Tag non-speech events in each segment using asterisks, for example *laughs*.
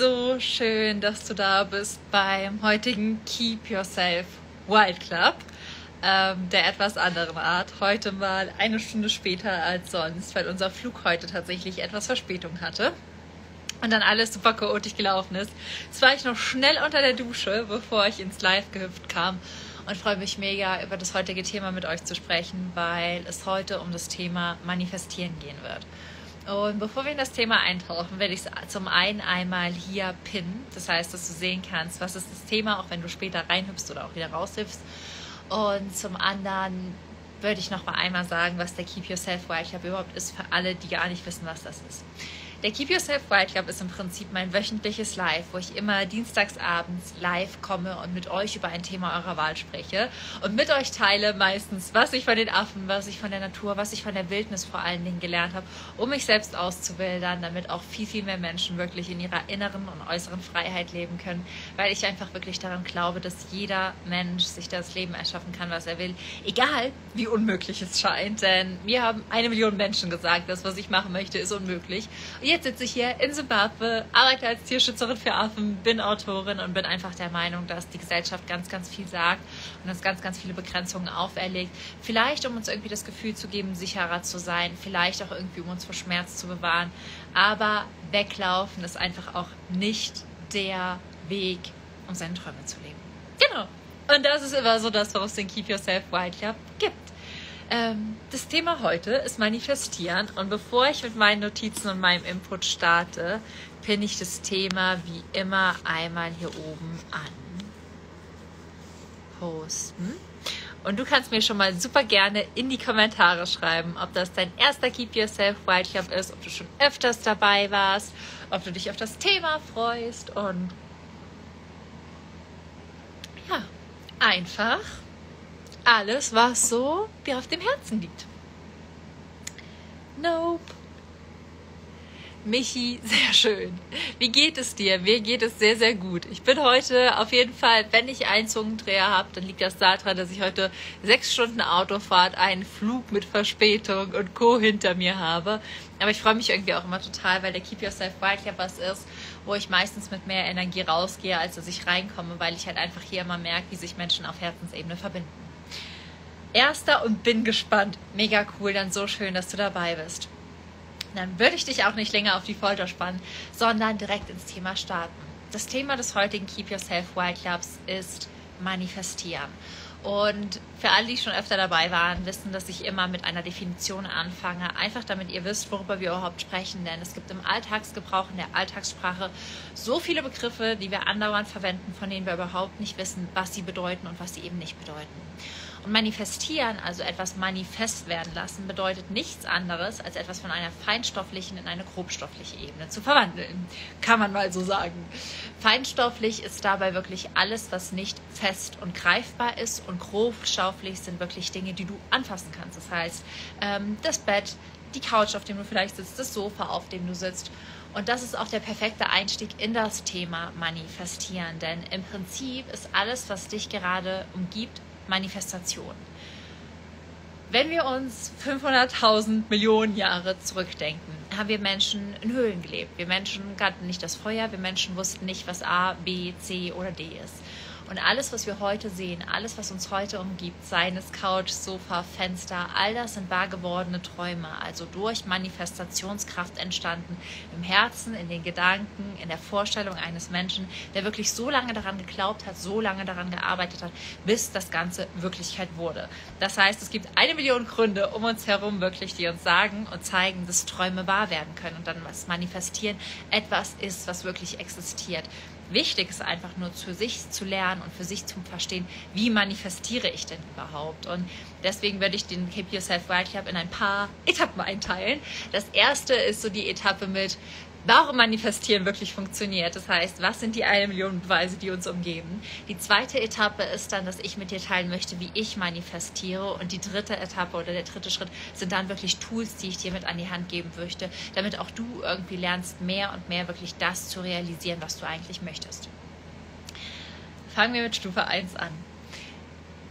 so schön, dass du da bist beim heutigen Keep Yourself Wild Club. Ähm, der etwas anderen Art. Heute mal eine Stunde später als sonst, weil unser Flug heute tatsächlich etwas Verspätung hatte. Und dann alles super chaotisch gelaufen ist. Jetzt war ich noch schnell unter der Dusche, bevor ich ins Live gehüpft kam. Und freue mich mega, über das heutige Thema mit euch zu sprechen, weil es heute um das Thema Manifestieren gehen wird. Und bevor wir in das Thema eintauchen, werde ich es zum einen einmal hier pinnen. Das heißt, dass du sehen kannst, was ist das Thema, auch wenn du später reinhüpfst oder auch wieder raushüpfst. Und zum anderen würde ich noch mal einmal sagen, was der Keep Yourself Wild Club überhaupt ist für alle, die gar nicht wissen, was das ist. Der Keep Yourself Wild Club ist im Prinzip mein wöchentliches Live, wo ich immer dienstagsabends live komme und mit euch über ein Thema eurer Wahl spreche und mit euch teile meistens, was ich von den Affen, was ich von der Natur, was ich von der Wildnis vor allen Dingen gelernt habe, um mich selbst auszuwildern, damit auch viel, viel mehr Menschen wirklich in ihrer inneren und äußeren Freiheit leben können, weil ich einfach wirklich daran glaube, dass jeder Mensch sich das Leben erschaffen kann, was er will, egal wie unmöglich es scheint, denn mir haben eine Million Menschen gesagt, das, was ich machen möchte, ist unmöglich. Und jetzt sitze ich hier in Zimbabwe, arbeite als Tierschützerin für Affen, bin Autorin und bin einfach der Meinung, dass die Gesellschaft ganz, ganz viel sagt und uns ganz, ganz viele Begrenzungen auferlegt. Vielleicht, um uns irgendwie das Gefühl zu geben, sicherer zu sein, vielleicht auch irgendwie, um uns vor Schmerz zu bewahren. Aber weglaufen ist einfach auch nicht der Weg, um seine Träume zu leben. Genau. Und das ist immer so das, warum es den Keep Yourself Wild Club. Ähm, das Thema heute ist Manifestieren. Und bevor ich mit meinen Notizen und meinem Input starte, pinne ich das Thema wie immer einmal hier oben an. Posten. Und du kannst mir schon mal super gerne in die Kommentare schreiben, ob das dein erster Keep Yourself Wild Club ist, ob du schon öfters dabei warst, ob du dich auf das Thema freust und ja, einfach alles, was so dir auf dem Herzen liegt. Nope. Michi, sehr schön. Wie geht es dir? Mir geht es sehr, sehr gut. Ich bin heute auf jeden Fall, wenn ich einen Zungendreher habe, dann liegt das daran, dass ich heute sechs Stunden Autofahrt, einen Flug mit Verspätung und Co. hinter mir habe. Aber ich freue mich irgendwie auch immer total, weil der Keep Yourself Wild ja was ist, wo ich meistens mit mehr Energie rausgehe, als dass ich reinkomme, weil ich halt einfach hier immer merke, wie sich Menschen auf Herzensebene verbinden. Erster und bin gespannt. Mega cool, dann so schön, dass du dabei bist. Dann würde ich dich auch nicht länger auf die Folter spannen, sondern direkt ins Thema starten. Das Thema des heutigen Keep Yourself Wild Clubs ist Manifestieren. Und für alle, die schon öfter dabei waren, wissen, dass ich immer mit einer Definition anfange, einfach damit ihr wisst, worüber wir überhaupt sprechen. Denn es gibt im Alltagsgebrauch, in der Alltagssprache so viele Begriffe, die wir andauernd verwenden, von denen wir überhaupt nicht wissen, was sie bedeuten und was sie eben nicht bedeuten. Und manifestieren, also etwas manifest werden lassen, bedeutet nichts anderes, als etwas von einer feinstofflichen in eine grobstoffliche Ebene zu verwandeln. Kann man mal so sagen. Feinstofflich ist dabei wirklich alles, was nicht fest und greifbar ist. Und grobstofflich sind wirklich Dinge, die du anfassen kannst. Das heißt, ähm, das Bett, die Couch, auf dem du vielleicht sitzt, das Sofa, auf dem du sitzt. Und das ist auch der perfekte Einstieg in das Thema Manifestieren. Denn im Prinzip ist alles, was dich gerade umgibt, Manifestation. Wenn wir uns 500.000 Millionen Jahre zurückdenken, haben wir Menschen in Höhlen gelebt. Wir Menschen kannten nicht das Feuer, wir Menschen wussten nicht, was A, B, C oder D ist. Und alles, was wir heute sehen, alles, was uns heute umgibt, seien es Couch, Sofa, Fenster, all das sind wahr gewordene Träume, also durch Manifestationskraft entstanden, im Herzen, in den Gedanken, in der Vorstellung eines Menschen, der wirklich so lange daran geglaubt hat, so lange daran gearbeitet hat, bis das Ganze Wirklichkeit wurde. Das heißt, es gibt eine Million Gründe um uns herum wirklich, die uns sagen und zeigen, dass Träume wahr werden können und dann was manifestieren etwas ist, was wirklich existiert. Wichtig ist einfach nur für sich zu lernen und für sich zu verstehen, wie manifestiere ich denn überhaupt. Und deswegen werde ich den Keep Yourself Wild Club in ein paar Etappen einteilen. Das erste ist so die Etappe mit, warum Manifestieren wirklich funktioniert. Das heißt, was sind die eine Million Beweise, die uns umgeben? Die zweite Etappe ist dann, dass ich mit dir teilen möchte, wie ich manifestiere. Und die dritte Etappe oder der dritte Schritt sind dann wirklich Tools, die ich dir mit an die Hand geben möchte, damit auch du irgendwie lernst, mehr und mehr wirklich das zu realisieren, was du eigentlich möchtest. Fangen wir mit Stufe 1 an.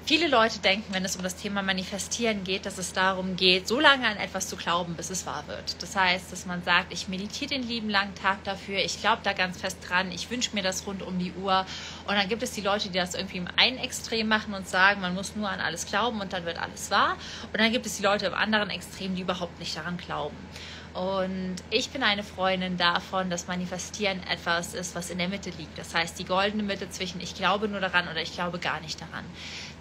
Viele Leute denken, wenn es um das Thema Manifestieren geht, dass es darum geht, so lange an etwas zu glauben, bis es wahr wird. Das heißt, dass man sagt, ich meditiere den lieben langen Tag dafür, ich glaube da ganz fest dran, ich wünsche mir das rund um die Uhr. Und dann gibt es die Leute, die das irgendwie im einen Extrem machen und sagen, man muss nur an alles glauben und dann wird alles wahr. Und dann gibt es die Leute im anderen Extrem, die überhaupt nicht daran glauben. Und ich bin eine Freundin davon, dass Manifestieren etwas ist, was in der Mitte liegt. Das heißt, die goldene Mitte zwischen ich glaube nur daran oder ich glaube gar nicht daran.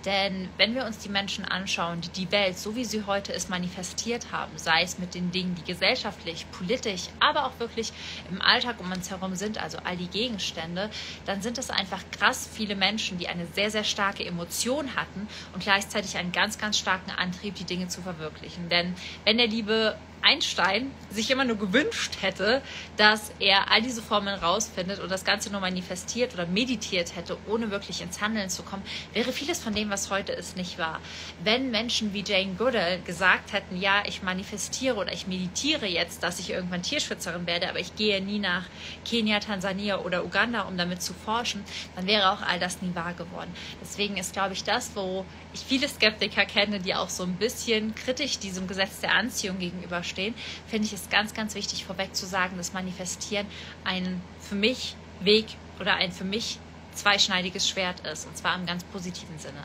Denn wenn wir uns die Menschen anschauen, die die Welt, so wie sie heute ist, manifestiert haben, sei es mit den Dingen, die gesellschaftlich, politisch, aber auch wirklich im Alltag um uns herum sind, also all die Gegenstände, dann sind es einfach krass viele Menschen, die eine sehr, sehr starke Emotion hatten und gleichzeitig einen ganz, ganz starken Antrieb, die Dinge zu verwirklichen. Denn wenn der liebe Einstein sich immer nur gewünscht hätte, dass er all diese Formeln rausfindet und das Ganze nur manifestiert oder meditiert hätte, ohne wirklich ins Handeln zu kommen, wäre vieles von dem, was heute ist, nicht wahr. Wenn Menschen wie Jane Goodall gesagt hätten, ja, ich manifestiere oder ich meditiere jetzt, dass ich irgendwann Tierschützerin werde, aber ich gehe nie nach Kenia, Tansania oder Uganda, um damit zu forschen, dann wäre auch all das nie wahr geworden. Deswegen ist, glaube ich, das, wo ich viele Skeptiker kenne, die auch so ein bisschen kritisch diesem Gesetz der Anziehung gegenüberstehen, finde ich es ganz, ganz wichtig vorweg zu sagen, dass Manifestieren ein für mich Weg oder ein für mich zweischneidiges Schwert ist, und zwar im ganz positiven Sinne.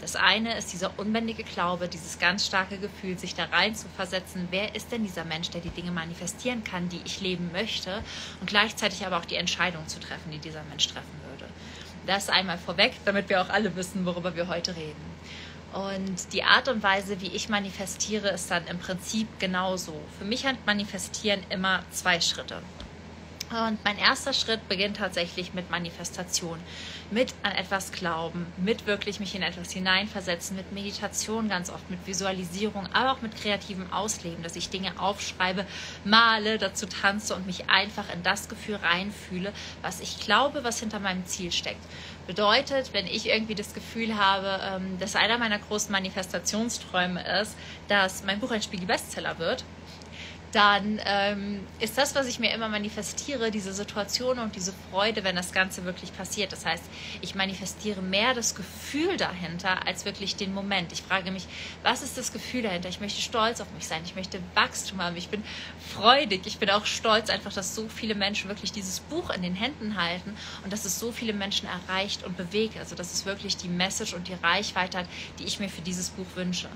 Das eine ist dieser unbändige Glaube, dieses ganz starke Gefühl, sich da rein zu versetzen, wer ist denn dieser Mensch, der die Dinge manifestieren kann, die ich leben möchte, und gleichzeitig aber auch die Entscheidung zu treffen, die dieser Mensch treffen würde. Das einmal vorweg, damit wir auch alle wissen, worüber wir heute reden. Und die Art und Weise, wie ich manifestiere, ist dann im Prinzip genauso. Für mich hat Manifestieren immer zwei Schritte. Und mein erster Schritt beginnt tatsächlich mit Manifestation, mit an etwas glauben, mit wirklich mich in etwas hineinversetzen, mit Meditation ganz oft, mit Visualisierung, aber auch mit kreativem Ausleben, dass ich Dinge aufschreibe, male, dazu tanze und mich einfach in das Gefühl reinfühle, was ich glaube, was hinter meinem Ziel steckt. Bedeutet, wenn ich irgendwie das Gefühl habe, ähm, dass einer meiner großen Manifestationsträume ist, dass mein Buch ein Spiegel-Bestseller wird, dann ähm, ist das, was ich mir immer manifestiere, diese Situation und diese Freude, wenn das Ganze wirklich passiert. Das heißt, ich manifestiere mehr das Gefühl dahinter als wirklich den Moment. Ich frage mich, was ist das Gefühl dahinter? Ich möchte stolz auf mich sein, ich möchte Wachstum haben, ich bin freudig, ich bin auch stolz einfach, dass so viele Menschen wirklich dieses Buch in den Händen halten und dass es so viele Menschen erreicht und bewegt. Also dass es wirklich die Message und die Reichweite hat, die ich mir für dieses Buch wünsche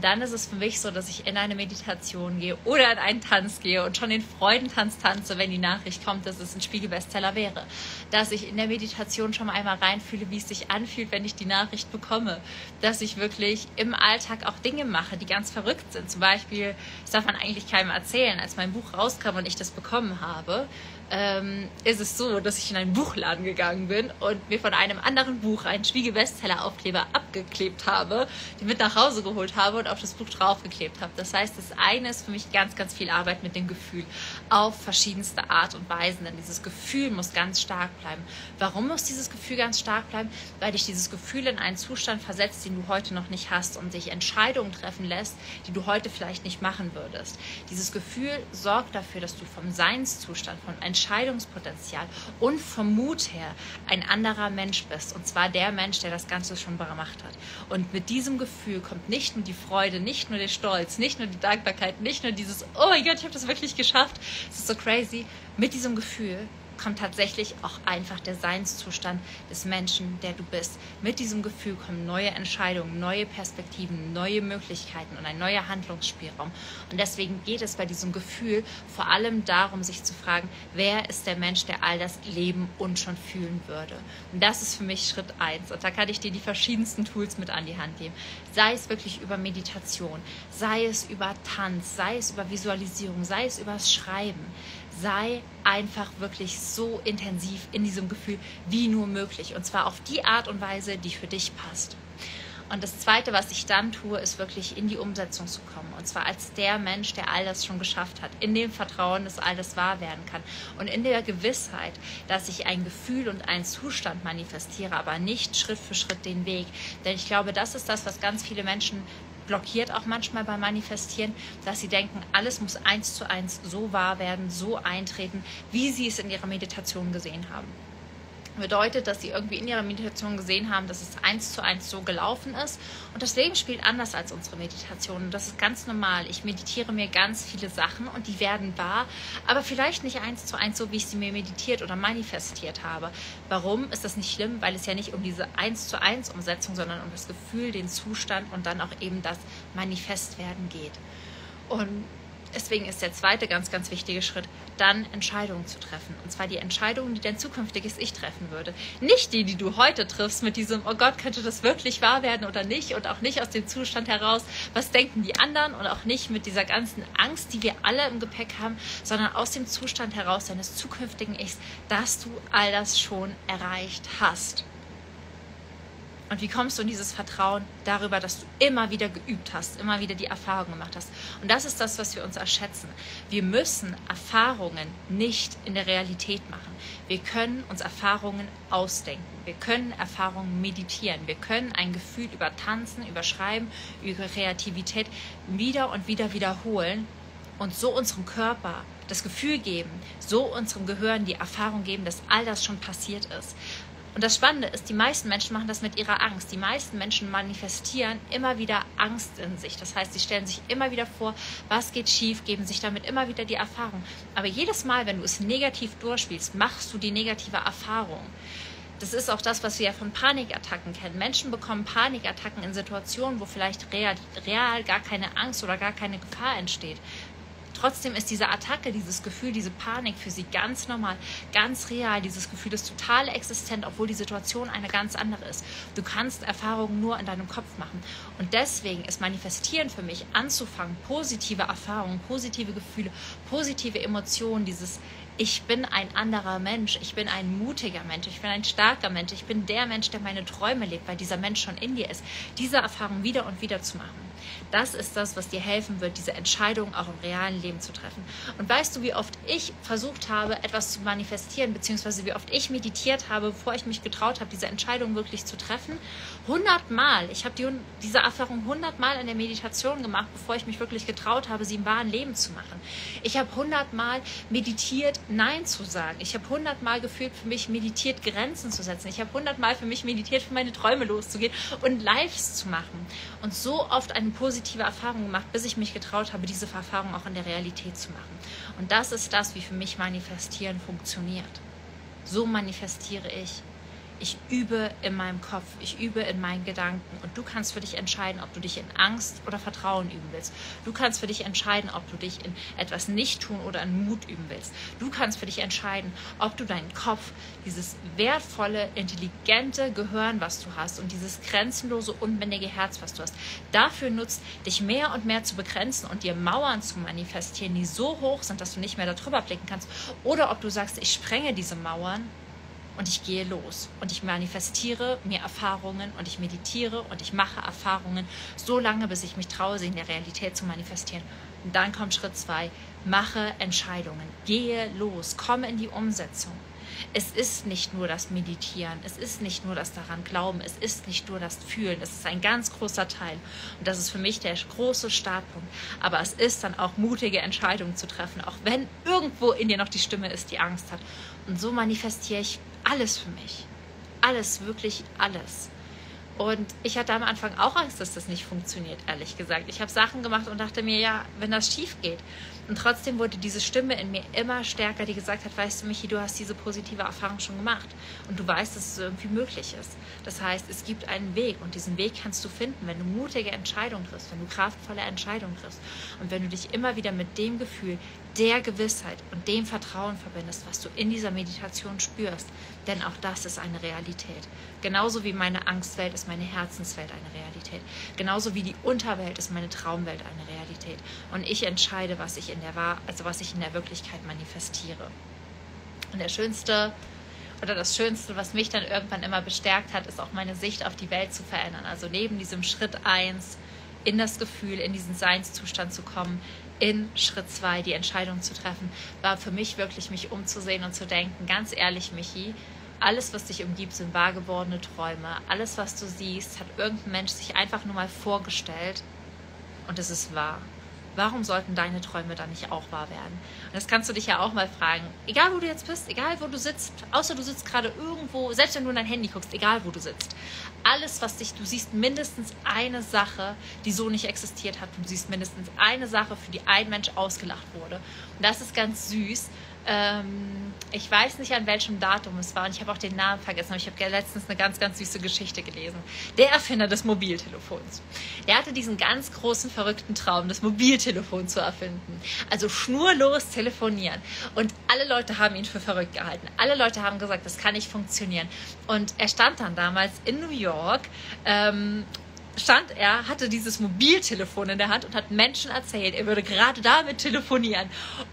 dann ist es für mich so, dass ich in eine Meditation gehe oder in einen Tanz gehe und schon den Freudentanz tanze, wenn die Nachricht kommt, dass es ein Spiegelbestseller wäre. Dass ich in der Meditation schon mal einmal reinfühle, wie es sich anfühlt, wenn ich die Nachricht bekomme. Dass ich wirklich im Alltag auch Dinge mache, die ganz verrückt sind. Zum Beispiel, das darf man eigentlich keinem erzählen, als mein Buch rauskam und ich das bekommen habe, ähm, ist es so, dass ich in einen Buchladen gegangen bin und mir von einem anderen Buch einen Spiegel-Bestseller-Aufkleber abgeklebt habe, den mit nach Hause geholt habe und auf das Buch draufgeklebt habe. Das heißt, das eine ist für mich ganz, ganz viel Arbeit mit dem Gefühl auf verschiedenste Art und Weisen, denn dieses Gefühl muss ganz stark bleiben. Warum muss dieses Gefühl ganz stark bleiben? Weil dich dieses Gefühl in einen Zustand versetzt, den du heute noch nicht hast und dich Entscheidungen treffen lässt, die du heute vielleicht nicht machen würdest. Dieses Gefühl sorgt dafür, dass du vom Seinszustand, von Entscheidungen Entscheidungspotenzial und vom Mut her ein anderer Mensch bist. Und zwar der Mensch, der das Ganze schon gemacht hat. Und mit diesem Gefühl kommt nicht nur die Freude, nicht nur der Stolz, nicht nur die Dankbarkeit, nicht nur dieses, oh mein Gott, ich habe das wirklich geschafft. Es ist so crazy. Mit diesem Gefühl kommt tatsächlich auch einfach der Seinszustand des Menschen, der du bist. Mit diesem Gefühl kommen neue Entscheidungen, neue Perspektiven, neue Möglichkeiten und ein neuer Handlungsspielraum. Und deswegen geht es bei diesem Gefühl vor allem darum, sich zu fragen, wer ist der Mensch, der all das leben und schon fühlen würde. Und das ist für mich Schritt eins. Und da kann ich dir die verschiedensten Tools mit an die Hand geben. Sei es wirklich über Meditation, sei es über Tanz, sei es über Visualisierung, sei es über das Schreiben sei einfach wirklich so intensiv in diesem Gefühl wie nur möglich. Und zwar auf die Art und Weise, die für dich passt. Und das Zweite, was ich dann tue, ist wirklich in die Umsetzung zu kommen. Und zwar als der Mensch, der all das schon geschafft hat. In dem Vertrauen, dass all das wahr werden kann. Und in der Gewissheit, dass ich ein Gefühl und einen Zustand manifestiere, aber nicht Schritt für Schritt den Weg. Denn ich glaube, das ist das, was ganz viele Menschen blockiert auch manchmal beim Manifestieren, dass sie denken, alles muss eins zu eins so wahr werden, so eintreten, wie sie es in ihrer Meditation gesehen haben. Bedeutet, dass sie irgendwie in ihrer Meditation gesehen haben, dass es eins zu eins so gelaufen ist. Und das Leben spielt anders als unsere Meditation. Und das ist ganz normal. Ich meditiere mir ganz viele Sachen und die werden wahr, aber vielleicht nicht eins zu eins so, wie ich sie mir meditiert oder manifestiert habe. Warum ist das nicht schlimm? Weil es ja nicht um diese eins zu eins Umsetzung, sondern um das Gefühl, den Zustand und dann auch eben das Manifestwerden geht. Und Deswegen ist der zweite ganz, ganz wichtige Schritt, dann Entscheidungen zu treffen. Und zwar die Entscheidungen, die dein zukünftiges Ich treffen würde. Nicht die, die du heute triffst mit diesem, oh Gott, könnte das wirklich wahr werden oder nicht? Und auch nicht aus dem Zustand heraus, was denken die anderen? Und auch nicht mit dieser ganzen Angst, die wir alle im Gepäck haben, sondern aus dem Zustand heraus deines zukünftigen Ichs, dass du all das schon erreicht hast. Und wie kommst du in dieses Vertrauen darüber, dass du immer wieder geübt hast, immer wieder die Erfahrung gemacht hast? Und das ist das, was wir uns erschätzen. Wir müssen Erfahrungen nicht in der Realität machen. Wir können uns Erfahrungen ausdenken. Wir können Erfahrungen meditieren. Wir können ein Gefühl über Tanzen, über Schreiben, über Kreativität wieder und wieder wiederholen und so unserem Körper das Gefühl geben, so unserem Gehirn die Erfahrung geben, dass all das schon passiert ist. Und das Spannende ist, die meisten Menschen machen das mit ihrer Angst. Die meisten Menschen manifestieren immer wieder Angst in sich. Das heißt, sie stellen sich immer wieder vor, was geht schief, geben sich damit immer wieder die Erfahrung. Aber jedes Mal, wenn du es negativ durchspielst, machst du die negative Erfahrung. Das ist auch das, was wir ja von Panikattacken kennen. Menschen bekommen Panikattacken in Situationen, wo vielleicht real, real gar keine Angst oder gar keine Gefahr entsteht. Trotzdem ist diese Attacke, dieses Gefühl, diese Panik für sie ganz normal, ganz real. Dieses Gefühl ist total existent, obwohl die Situation eine ganz andere ist. Du kannst Erfahrungen nur in deinem Kopf machen. Und deswegen ist Manifestieren für mich anzufangen, positive Erfahrungen, positive Gefühle, positive Emotionen, dieses ich bin ein anderer Mensch, ich bin ein mutiger Mensch, ich bin ein starker Mensch, ich bin der Mensch, der meine Träume lebt, weil dieser Mensch schon in dir ist. Diese Erfahrung wieder und wieder zu machen. Das ist das, was dir helfen wird, diese Entscheidung auch im realen Leben zu treffen. Und weißt du, wie oft ich versucht habe, etwas zu manifestieren, beziehungsweise wie oft ich meditiert habe, bevor ich mich getraut habe, diese Entscheidung wirklich zu treffen? Hundertmal. Ich habe die, diese Erfahrung hundertmal in der Meditation gemacht, bevor ich mich wirklich getraut habe, sie im wahren Leben zu machen. Ich habe hundertmal meditiert, Nein zu sagen. Ich habe hundertmal gefühlt für mich meditiert, Grenzen zu setzen. Ich habe hundertmal für mich meditiert, für meine Träume loszugehen und Lives zu machen. Und so oft eine positive Erfahrung gemacht, bis ich mich getraut habe, diese Erfahrung auch in der Realität zu machen. Und das ist das, wie für mich Manifestieren funktioniert. So manifestiere ich. Ich übe in meinem Kopf, ich übe in meinen Gedanken und du kannst für dich entscheiden, ob du dich in Angst oder Vertrauen üben willst. Du kannst für dich entscheiden, ob du dich in etwas nicht tun oder in Mut üben willst. Du kannst für dich entscheiden, ob du deinen Kopf, dieses wertvolle, intelligente Gehirn, was du hast und dieses grenzenlose, unbändige Herz, was du hast, dafür nutzt, dich mehr und mehr zu begrenzen und dir Mauern zu manifestieren, die so hoch sind, dass du nicht mehr darüber blicken kannst. Oder ob du sagst, ich sprenge diese Mauern und ich gehe los und ich manifestiere mir Erfahrungen und ich meditiere und ich mache Erfahrungen so lange, bis ich mich traue, sie in der Realität zu manifestieren. Und dann kommt Schritt zwei, mache Entscheidungen, gehe los, komme in die Umsetzung. Es ist nicht nur das Meditieren, es ist nicht nur das daran Glauben, es ist nicht nur das Fühlen, es ist ein ganz großer Teil. Und das ist für mich der große Startpunkt. Aber es ist dann auch mutige Entscheidungen zu treffen, auch wenn irgendwo in dir noch die Stimme ist, die Angst hat. Und so manifestiere ich alles für mich. Alles, wirklich alles. Und ich hatte am Anfang auch Angst, dass das nicht funktioniert, ehrlich gesagt. Ich habe Sachen gemacht und dachte mir, ja, wenn das schief geht. Und trotzdem wurde diese Stimme in mir immer stärker, die gesagt hat, weißt du, Michi, du hast diese positive Erfahrung schon gemacht. Und du weißt, dass es irgendwie möglich ist. Das heißt, es gibt einen Weg und diesen Weg kannst du finden, wenn du mutige Entscheidungen triffst, wenn du kraftvolle Entscheidungen triffst. Und wenn du dich immer wieder mit dem Gefühl der Gewissheit und dem Vertrauen verbindest, was du in dieser Meditation spürst. Denn auch das ist eine Realität. Genauso wie meine Angstwelt ist meine Herzenswelt eine Realität. Genauso wie die Unterwelt ist meine Traumwelt eine Realität. Und ich entscheide, was ich in der also was ich in der Wirklichkeit manifestiere. Und der schönste oder das Schönste, was mich dann irgendwann immer bestärkt hat, ist auch meine Sicht auf die Welt zu verändern. Also neben diesem Schritt 1 in das Gefühl, in diesen Seinszustand zu kommen, in Schritt 2 die Entscheidung zu treffen, war für mich wirklich, mich umzusehen und zu denken, ganz ehrlich, Michi, alles, was dich umgibt, sind wahr gewordene Träume. Alles, was du siehst, hat irgendein Mensch sich einfach nur mal vorgestellt und es ist wahr warum sollten deine Träume dann nicht auch wahr werden? Und das kannst du dich ja auch mal fragen. Egal, wo du jetzt bist, egal, wo du sitzt, außer du sitzt gerade irgendwo, selbst wenn du in dein Handy guckst, egal, wo du sitzt. Alles, was dich, du siehst mindestens eine Sache, die so nicht existiert hat. Du siehst mindestens eine Sache, für die ein Mensch ausgelacht wurde. Und das ist ganz süß ähm, ich weiß nicht, an welchem Datum es war und ich habe auch den Namen vergessen, aber ich habe letztens eine ganz, ganz süße Geschichte gelesen. Der Erfinder des Mobiltelefons. Der hatte diesen ganz großen, verrückten Traum, das Mobiltelefon zu erfinden. Also schnurlos telefonieren. Und alle Leute haben ihn für verrückt gehalten. Alle Leute haben gesagt, das kann nicht funktionieren. Und er stand dann damals in New York ähm, stand er, hatte dieses Mobiltelefon in der Hand und hat Menschen erzählt, er würde gerade damit telefonieren.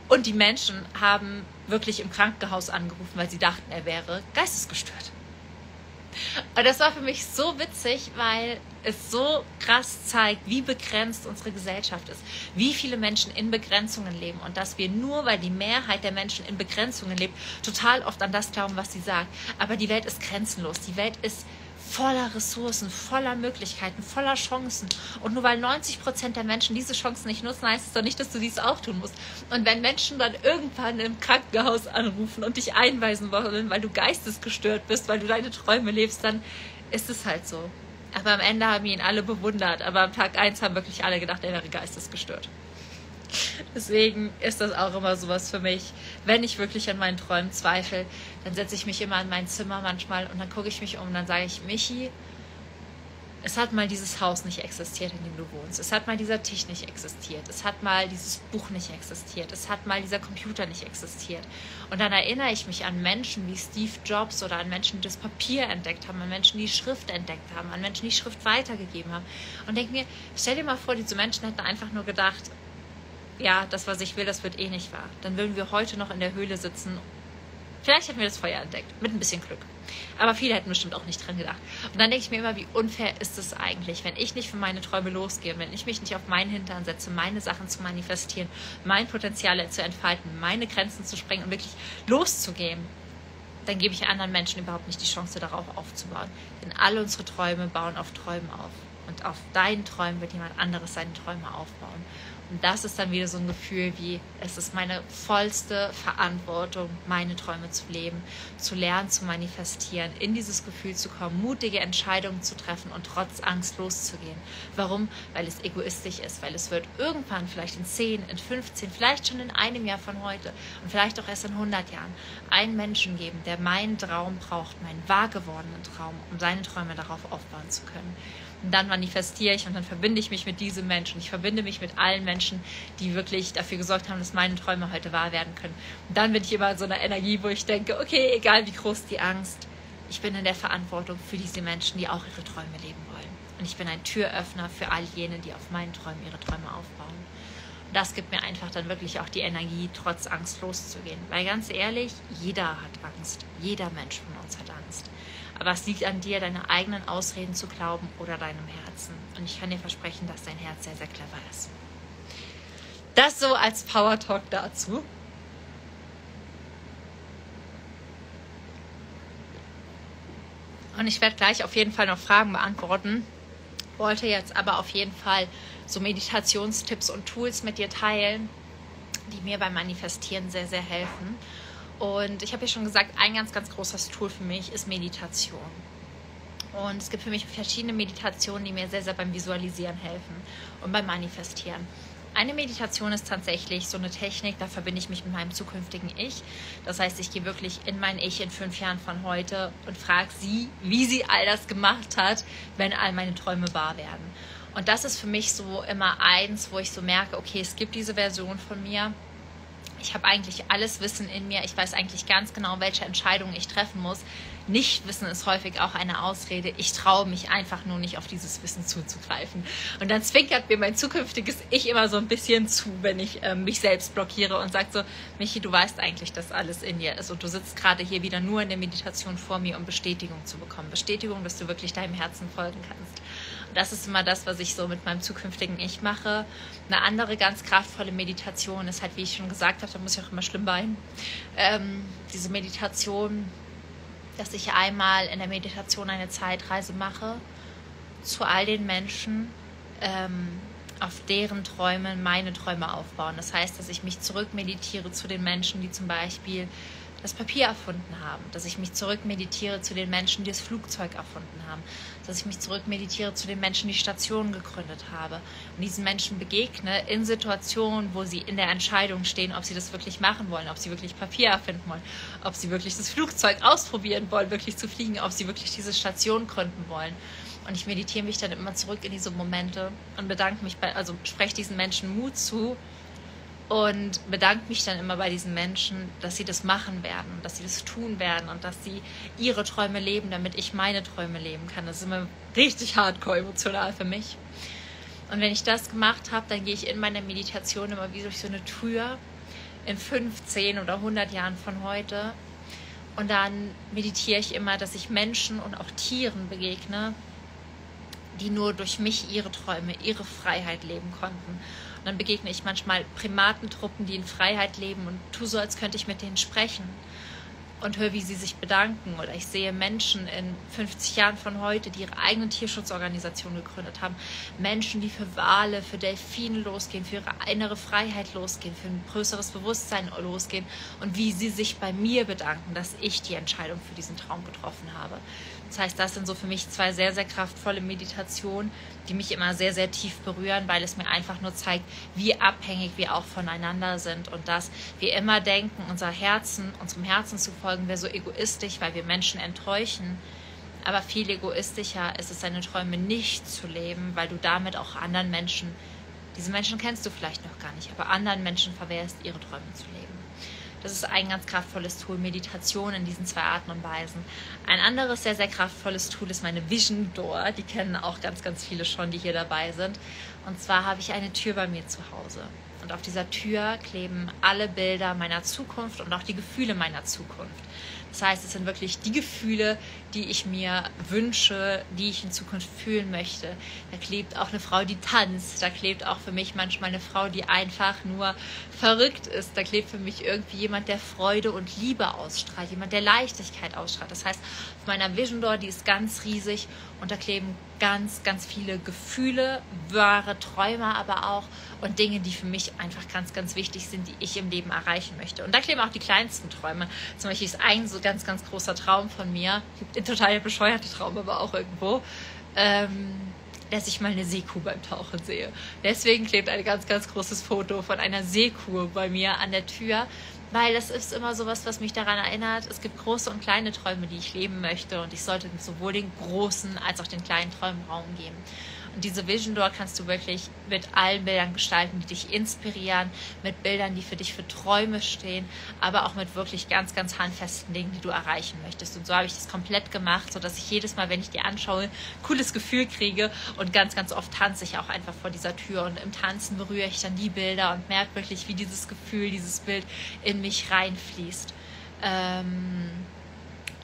Und die Menschen haben wirklich im Krankenhaus angerufen, weil sie dachten, er wäre geistesgestört. Und das war für mich so witzig, weil es so krass zeigt, wie begrenzt unsere Gesellschaft ist, wie viele Menschen in Begrenzungen leben und dass wir nur, weil die Mehrheit der Menschen in Begrenzungen lebt, total oft an das glauben, was sie sagt. Aber die Welt ist grenzenlos, die Welt ist voller Ressourcen, voller Möglichkeiten, voller Chancen. Und nur weil 90 Prozent der Menschen diese Chancen nicht nutzen, heißt es doch nicht, dass du dies auch tun musst. Und wenn Menschen dann irgendwann im Krankenhaus anrufen und dich einweisen wollen, weil du geistesgestört bist, weil du deine Träume lebst, dann ist es halt so. Aber am Ende haben ihn alle bewundert. Aber am Tag 1 haben wirklich alle gedacht, er wäre geistesgestört. Deswegen ist das auch immer sowas für mich. Wenn ich wirklich an meinen Träumen zweifle, dann setze ich mich immer in mein Zimmer manchmal und dann gucke ich mich um und dann sage ich, Michi, es hat mal dieses Haus nicht existiert, in dem du wohnst. Es hat mal dieser Tisch nicht existiert. Es hat mal dieses Buch nicht existiert. Es hat mal dieser Computer nicht existiert. Und dann erinnere ich mich an Menschen wie Steve Jobs oder an Menschen, die das Papier entdeckt haben, an Menschen, die Schrift entdeckt haben, an Menschen, die Schrift weitergegeben haben. Und denke mir, stell dir mal vor, diese Menschen hätten einfach nur gedacht, ja, das, was ich will, das wird eh nicht wahr. Dann würden wir heute noch in der Höhle sitzen. Vielleicht hätten wir das Feuer entdeckt, mit ein bisschen Glück. Aber viele hätten bestimmt auch nicht dran gedacht. Und dann denke ich mir immer, wie unfair ist es eigentlich, wenn ich nicht für meine Träume losgehe, wenn ich mich nicht auf meinen Hintern setze, meine Sachen zu manifestieren, mein Potenzial zu entfalten, meine Grenzen zu sprengen und wirklich loszugehen, dann gebe ich anderen Menschen überhaupt nicht die Chance, darauf aufzubauen. Denn alle unsere Träume bauen auf Träumen auf. Und auf deinen Träumen wird jemand anderes seine Träume aufbauen. Und das ist dann wieder so ein Gefühl wie, es ist meine vollste Verantwortung, meine Träume zu leben, zu lernen, zu manifestieren, in dieses Gefühl zu kommen, mutige Entscheidungen zu treffen und trotz Angst loszugehen. Warum? Weil es egoistisch ist, weil es wird irgendwann, vielleicht in 10, in 15, vielleicht schon in einem Jahr von heute und vielleicht auch erst in 100 Jahren, einen Menschen geben, der meinen Traum braucht, meinen wahr gewordenen Traum, um seine Träume darauf aufbauen zu können. Und dann manifestiere ich und dann verbinde ich mich mit diesem Menschen. Ich verbinde mich mit allen Menschen, die wirklich dafür gesorgt haben, dass meine Träume heute wahr werden können. Und dann bin ich immer in so einer Energie, wo ich denke, okay, egal wie groß die Angst, ich bin in der Verantwortung für diese Menschen, die auch ihre Träume leben wollen. Und ich bin ein Türöffner für all jene, die auf meinen Träumen ihre Träume aufbauen. Und das gibt mir einfach dann wirklich auch die Energie, trotz Angst loszugehen. Weil ganz ehrlich, jeder hat Angst. Jeder Mensch von uns hat Angst. Aber es liegt an dir, deine eigenen Ausreden zu glauben oder deinem Herzen. Und ich kann dir versprechen, dass dein Herz sehr, sehr clever ist. Das so als Power Talk dazu. Und ich werde gleich auf jeden Fall noch Fragen beantworten. Wollte jetzt aber auf jeden Fall so Meditationstipps und Tools mit dir teilen, die mir beim Manifestieren sehr, sehr helfen. Und ich habe ja schon gesagt, ein ganz, ganz großes Tool für mich ist Meditation. Und es gibt für mich verschiedene Meditationen, die mir sehr, sehr beim Visualisieren helfen und beim Manifestieren. Eine Meditation ist tatsächlich so eine Technik, da verbinde ich mich mit meinem zukünftigen Ich. Das heißt, ich gehe wirklich in mein Ich in fünf Jahren von heute und frage sie, wie sie all das gemacht hat, wenn all meine Träume wahr werden. Und das ist für mich so immer eins, wo ich so merke, okay, es gibt diese Version von mir ich habe eigentlich alles Wissen in mir. Ich weiß eigentlich ganz genau, welche Entscheidungen ich treffen muss. Nichtwissen ist häufig auch eine Ausrede. Ich traue mich einfach nur nicht auf dieses Wissen zuzugreifen. Und dann zwinkert mir mein zukünftiges Ich immer so ein bisschen zu, wenn ich äh, mich selbst blockiere und sagt so, Michi, du weißt eigentlich, dass alles in dir ist und du sitzt gerade hier wieder nur in der Meditation vor mir, um Bestätigung zu bekommen. Bestätigung, dass du wirklich deinem Herzen folgen kannst das ist immer das, was ich so mit meinem zukünftigen Ich mache. Eine andere ganz kraftvolle Meditation ist halt, wie ich schon gesagt habe, da muss ich auch immer schlimm weinen. Ähm, diese Meditation, dass ich einmal in der Meditation eine Zeitreise mache zu all den Menschen, ähm, auf deren Träume meine Träume aufbauen. Das heißt, dass ich mich zurückmeditiere zu den Menschen, die zum Beispiel das Papier erfunden haben, dass ich mich zurückmeditiere zu den Menschen, die das Flugzeug erfunden haben, dass ich mich zurückmeditiere zu den Menschen, die Stationen gegründet habe und diesen Menschen begegne in Situationen, wo sie in der Entscheidung stehen, ob sie das wirklich machen wollen, ob sie wirklich Papier erfinden wollen, ob sie wirklich das Flugzeug ausprobieren wollen, wirklich zu fliegen, ob sie wirklich diese Station gründen wollen. Und ich meditiere mich dann immer zurück in diese Momente und bedanke mich bei, also spreche diesen Menschen Mut zu, und bedanke mich dann immer bei diesen Menschen, dass sie das machen werden, dass sie das tun werden und dass sie ihre Träume leben, damit ich meine Träume leben kann. Das ist immer richtig hardcore emotional für mich. Und wenn ich das gemacht habe, dann gehe ich in meiner Meditation immer wie durch so eine Tür in 15 oder 100 Jahren von heute. Und dann meditiere ich immer, dass ich Menschen und auch Tieren begegne, die nur durch mich ihre Träume, ihre Freiheit leben konnten dann begegne ich manchmal Primatentruppen, die in Freiheit leben und tu so, als könnte ich mit denen sprechen und höre, wie sie sich bedanken. Oder ich sehe Menschen in 50 Jahren von heute, die ihre eigene Tierschutzorganisation gegründet haben. Menschen, die für Wale, für Delfine losgehen, für ihre innere Freiheit losgehen, für ein größeres Bewusstsein losgehen und wie sie sich bei mir bedanken, dass ich die Entscheidung für diesen Traum getroffen habe. Das heißt, das sind so für mich zwei sehr, sehr kraftvolle Meditationen, die mich immer sehr, sehr tief berühren, weil es mir einfach nur zeigt, wie abhängig wir auch voneinander sind und dass wir immer denken, unser Herzen, unserem Herzen zu folgen, wäre so egoistisch, weil wir Menschen enttäuschen. Aber viel egoistischer ist es, deine Träume nicht zu leben, weil du damit auch anderen Menschen, diese Menschen kennst du vielleicht noch gar nicht, aber anderen Menschen verwehrst, ihre Träume zu leben. Das ist ein ganz kraftvolles Tool, Meditation in diesen zwei Arten und Weisen. Ein anderes sehr, sehr kraftvolles Tool ist meine Vision Door. Die kennen auch ganz, ganz viele schon, die hier dabei sind. Und zwar habe ich eine Tür bei mir zu Hause. Und auf dieser Tür kleben alle Bilder meiner Zukunft und auch die Gefühle meiner Zukunft. Das heißt, es sind wirklich die Gefühle, die ich mir wünsche, die ich in Zukunft fühlen möchte. Da klebt auch eine Frau, die tanzt. Da klebt auch für mich manchmal eine Frau, die einfach nur verrückt ist. Da klebt für mich irgendwie jemand, der Freude und Liebe ausstrahlt, jemand, der Leichtigkeit ausstrahlt. Das heißt, auf meiner Vision Door, die ist ganz riesig und da kleben ganz, ganz viele Gefühle, wahre Träume aber auch und Dinge, die für mich einfach ganz, ganz wichtig sind, die ich im Leben erreichen möchte. Und da kleben auch die kleinsten Träume. Zum Beispiel ist ein so ganz, ganz großer Traum von mir, ein total bescheuerter Traum, aber auch irgendwo, ähm, dass ich mal eine Seekuh beim Tauchen sehe. Deswegen klebt ein ganz, ganz großes Foto von einer Seekuh bei mir an der Tür, weil das ist immer so was, was mich daran erinnert. Es gibt große und kleine Träume, die ich leben möchte und ich sollte sowohl den großen als auch den kleinen Träumen Raum geben. Diese Vision Door kannst du wirklich mit allen Bildern gestalten, die dich inspirieren, mit Bildern, die für dich für Träume stehen, aber auch mit wirklich ganz, ganz handfesten Dingen, die du erreichen möchtest. Und so habe ich das komplett gemacht, sodass ich jedes Mal, wenn ich die anschaue, ein cooles Gefühl kriege und ganz, ganz oft tanze ich auch einfach vor dieser Tür und im Tanzen berühre ich dann die Bilder und merke wirklich, wie dieses Gefühl, dieses Bild in mich reinfließt. Ähm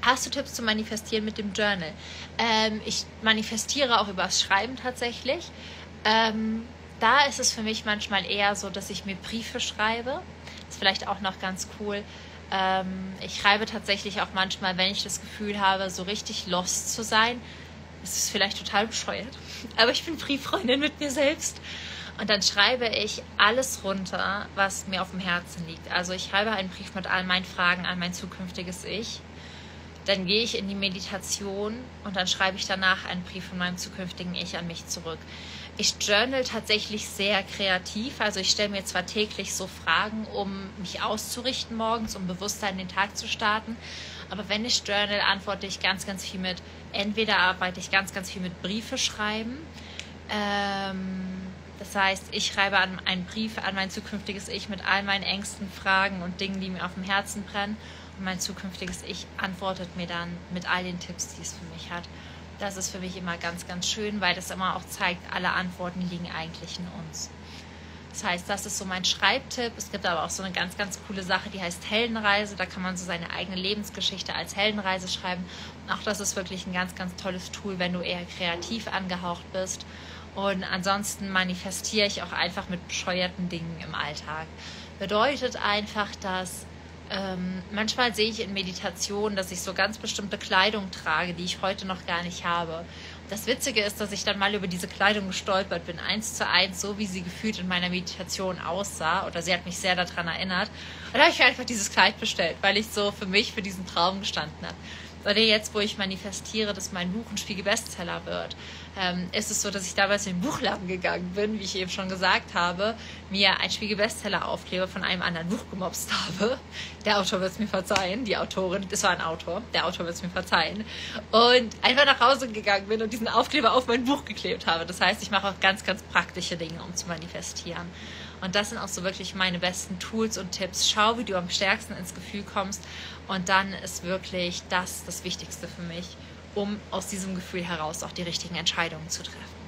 Hast du Tipps zum Manifestieren mit dem Journal? Ähm, ich manifestiere auch übers Schreiben tatsächlich. Ähm, da ist es für mich manchmal eher so, dass ich mir Briefe schreibe. Ist vielleicht auch noch ganz cool. Ähm, ich schreibe tatsächlich auch manchmal, wenn ich das Gefühl habe, so richtig lost zu sein. Das ist vielleicht total bescheuert. *laughs* Aber ich bin Brieffreundin mit mir selbst. Und dann schreibe ich alles runter, was mir auf dem Herzen liegt. Also ich schreibe einen Brief mit all meinen Fragen an mein zukünftiges Ich dann gehe ich in die Meditation und dann schreibe ich danach einen Brief von meinem zukünftigen Ich an mich zurück. Ich journal tatsächlich sehr kreativ. Also ich stelle mir zwar täglich so Fragen, um mich auszurichten morgens, um bewusster in den Tag zu starten. Aber wenn ich journal, antworte ich ganz, ganz viel mit, entweder arbeite ich ganz, ganz viel mit Briefe schreiben. Ähm, das heißt, ich schreibe einen Brief an mein zukünftiges Ich mit all meinen Ängsten, Fragen und Dingen, die mir auf dem Herzen brennen. Mein zukünftiges Ich antwortet mir dann mit all den Tipps, die es für mich hat. Das ist für mich immer ganz, ganz schön, weil das immer auch zeigt, alle Antworten liegen eigentlich in uns. Das heißt, das ist so mein Schreibtipp. Es gibt aber auch so eine ganz, ganz coole Sache, die heißt Heldenreise. Da kann man so seine eigene Lebensgeschichte als Heldenreise schreiben. Auch das ist wirklich ein ganz, ganz tolles Tool, wenn du eher kreativ angehaucht bist. Und ansonsten manifestiere ich auch einfach mit bescheuerten Dingen im Alltag. Bedeutet einfach, dass ähm, manchmal sehe ich in Meditation, dass ich so ganz bestimmte Kleidung trage, die ich heute noch gar nicht habe. Das Witzige ist, dass ich dann mal über diese Kleidung gestolpert bin, eins zu eins, so wie sie gefühlt in meiner Meditation aussah. Oder sie hat mich sehr daran erinnert. Und da habe ich einfach dieses Kleid bestellt, weil ich so für mich für diesen Traum gestanden habe. Oder jetzt, wo ich manifestiere, dass mein Buch ein Spiegel-Bestseller wird, ähm, ist es so, dass ich damals in den Buchladen gegangen bin, wie ich eben schon gesagt habe, mir ein Spiegel-Bestseller-Aufkleber von einem anderen Buch gemobst habe. Der Autor wird es mir verzeihen, die Autorin, das war ein Autor, der Autor wird es mir verzeihen. Und einfach nach Hause gegangen bin und diesen Aufkleber auf mein Buch geklebt habe. Das heißt, ich mache auch ganz, ganz praktische Dinge, um zu manifestieren. Und das sind auch so wirklich meine besten Tools und Tipps. Schau, wie du am stärksten ins Gefühl kommst. Und dann ist wirklich das das Wichtigste für mich um aus diesem Gefühl heraus auch die richtigen Entscheidungen zu treffen.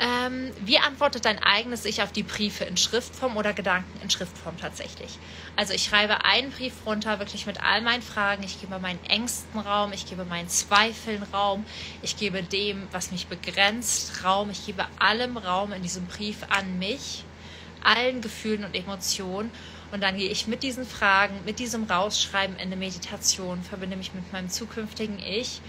Ähm, wie antwortet dein eigenes Ich auf die Briefe in Schriftform oder Gedanken in Schriftform tatsächlich? Also ich schreibe einen Brief runter, wirklich mit all meinen Fragen. Ich gebe meinen Ängsten Raum, ich gebe meinen Zweifeln Raum, ich gebe dem, was mich begrenzt, Raum. Ich gebe allem Raum in diesem Brief an mich, allen Gefühlen und Emotionen und dann gehe ich mit diesen Fragen, mit diesem Rausschreiben in eine Meditation, verbinde mich mit meinem zukünftigen Ich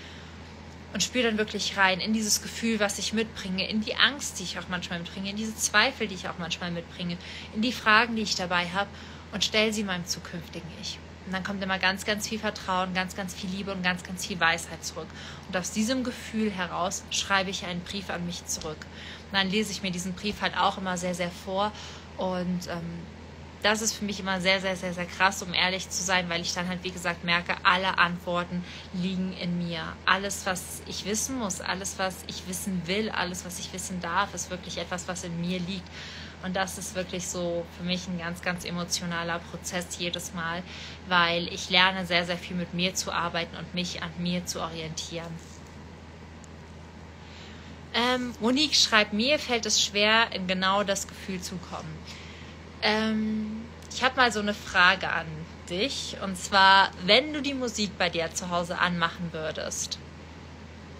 und spüre dann wirklich rein in dieses Gefühl, was ich mitbringe, in die Angst, die ich auch manchmal mitbringe, in diese Zweifel, die ich auch manchmal mitbringe, in die Fragen, die ich dabei habe und stelle sie meinem zukünftigen Ich. Und dann kommt immer ganz, ganz viel Vertrauen, ganz, ganz viel Liebe und ganz, ganz viel Weisheit zurück. Und aus diesem Gefühl heraus schreibe ich einen Brief an mich zurück. Und dann lese ich mir diesen Brief halt auch immer sehr, sehr vor und ähm, das ist für mich immer sehr, sehr, sehr, sehr krass, um ehrlich zu sein, weil ich dann halt, wie gesagt, merke, alle Antworten liegen in mir. Alles, was ich wissen muss, alles, was ich wissen will, alles, was ich wissen darf, ist wirklich etwas, was in mir liegt. Und das ist wirklich so für mich ein ganz, ganz emotionaler Prozess jedes Mal, weil ich lerne sehr, sehr viel mit mir zu arbeiten und mich an mir zu orientieren. Ähm, Monique schreibt, mir fällt es schwer, in genau das Gefühl zu kommen. Ähm, ich habe mal so eine Frage an dich. Und zwar, wenn du die Musik bei dir zu Hause anmachen würdest,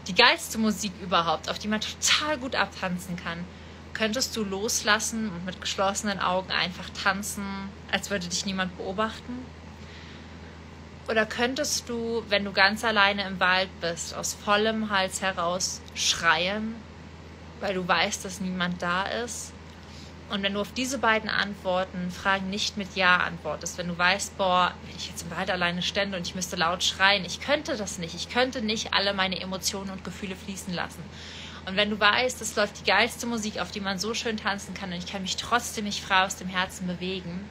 die geilste Musik überhaupt, auf die man total gut abtanzen kann, könntest du loslassen und mit geschlossenen Augen einfach tanzen, als würde dich niemand beobachten? Oder könntest du, wenn du ganz alleine im Wald bist, aus vollem Hals heraus schreien, weil du weißt, dass niemand da ist? Und wenn du auf diese beiden Antworten, Fragen nicht mit Ja antwortest, wenn du weißt, boah, wenn ich jetzt im Wald alleine stände und ich müsste laut schreien, ich könnte das nicht, ich könnte nicht alle meine Emotionen und Gefühle fließen lassen. Und wenn du weißt, es läuft die geilste Musik, auf die man so schön tanzen kann und ich kann mich trotzdem nicht frei aus dem Herzen bewegen,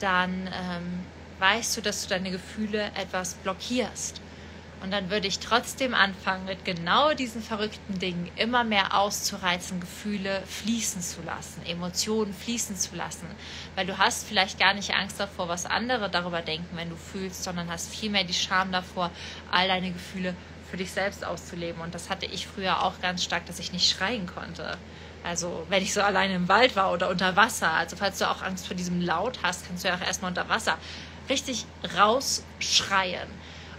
dann ähm, weißt du, dass du deine Gefühle etwas blockierst. Und dann würde ich trotzdem anfangen, mit genau diesen verrückten Dingen immer mehr auszureizen, Gefühle fließen zu lassen, Emotionen fließen zu lassen. Weil du hast vielleicht gar nicht Angst davor, was andere darüber denken, wenn du fühlst, sondern hast vielmehr die Scham davor, all deine Gefühle für dich selbst auszuleben. Und das hatte ich früher auch ganz stark, dass ich nicht schreien konnte. Also wenn ich so alleine im Wald war oder unter Wasser. Also falls du auch Angst vor diesem Laut hast, kannst du ja auch erstmal unter Wasser richtig rausschreien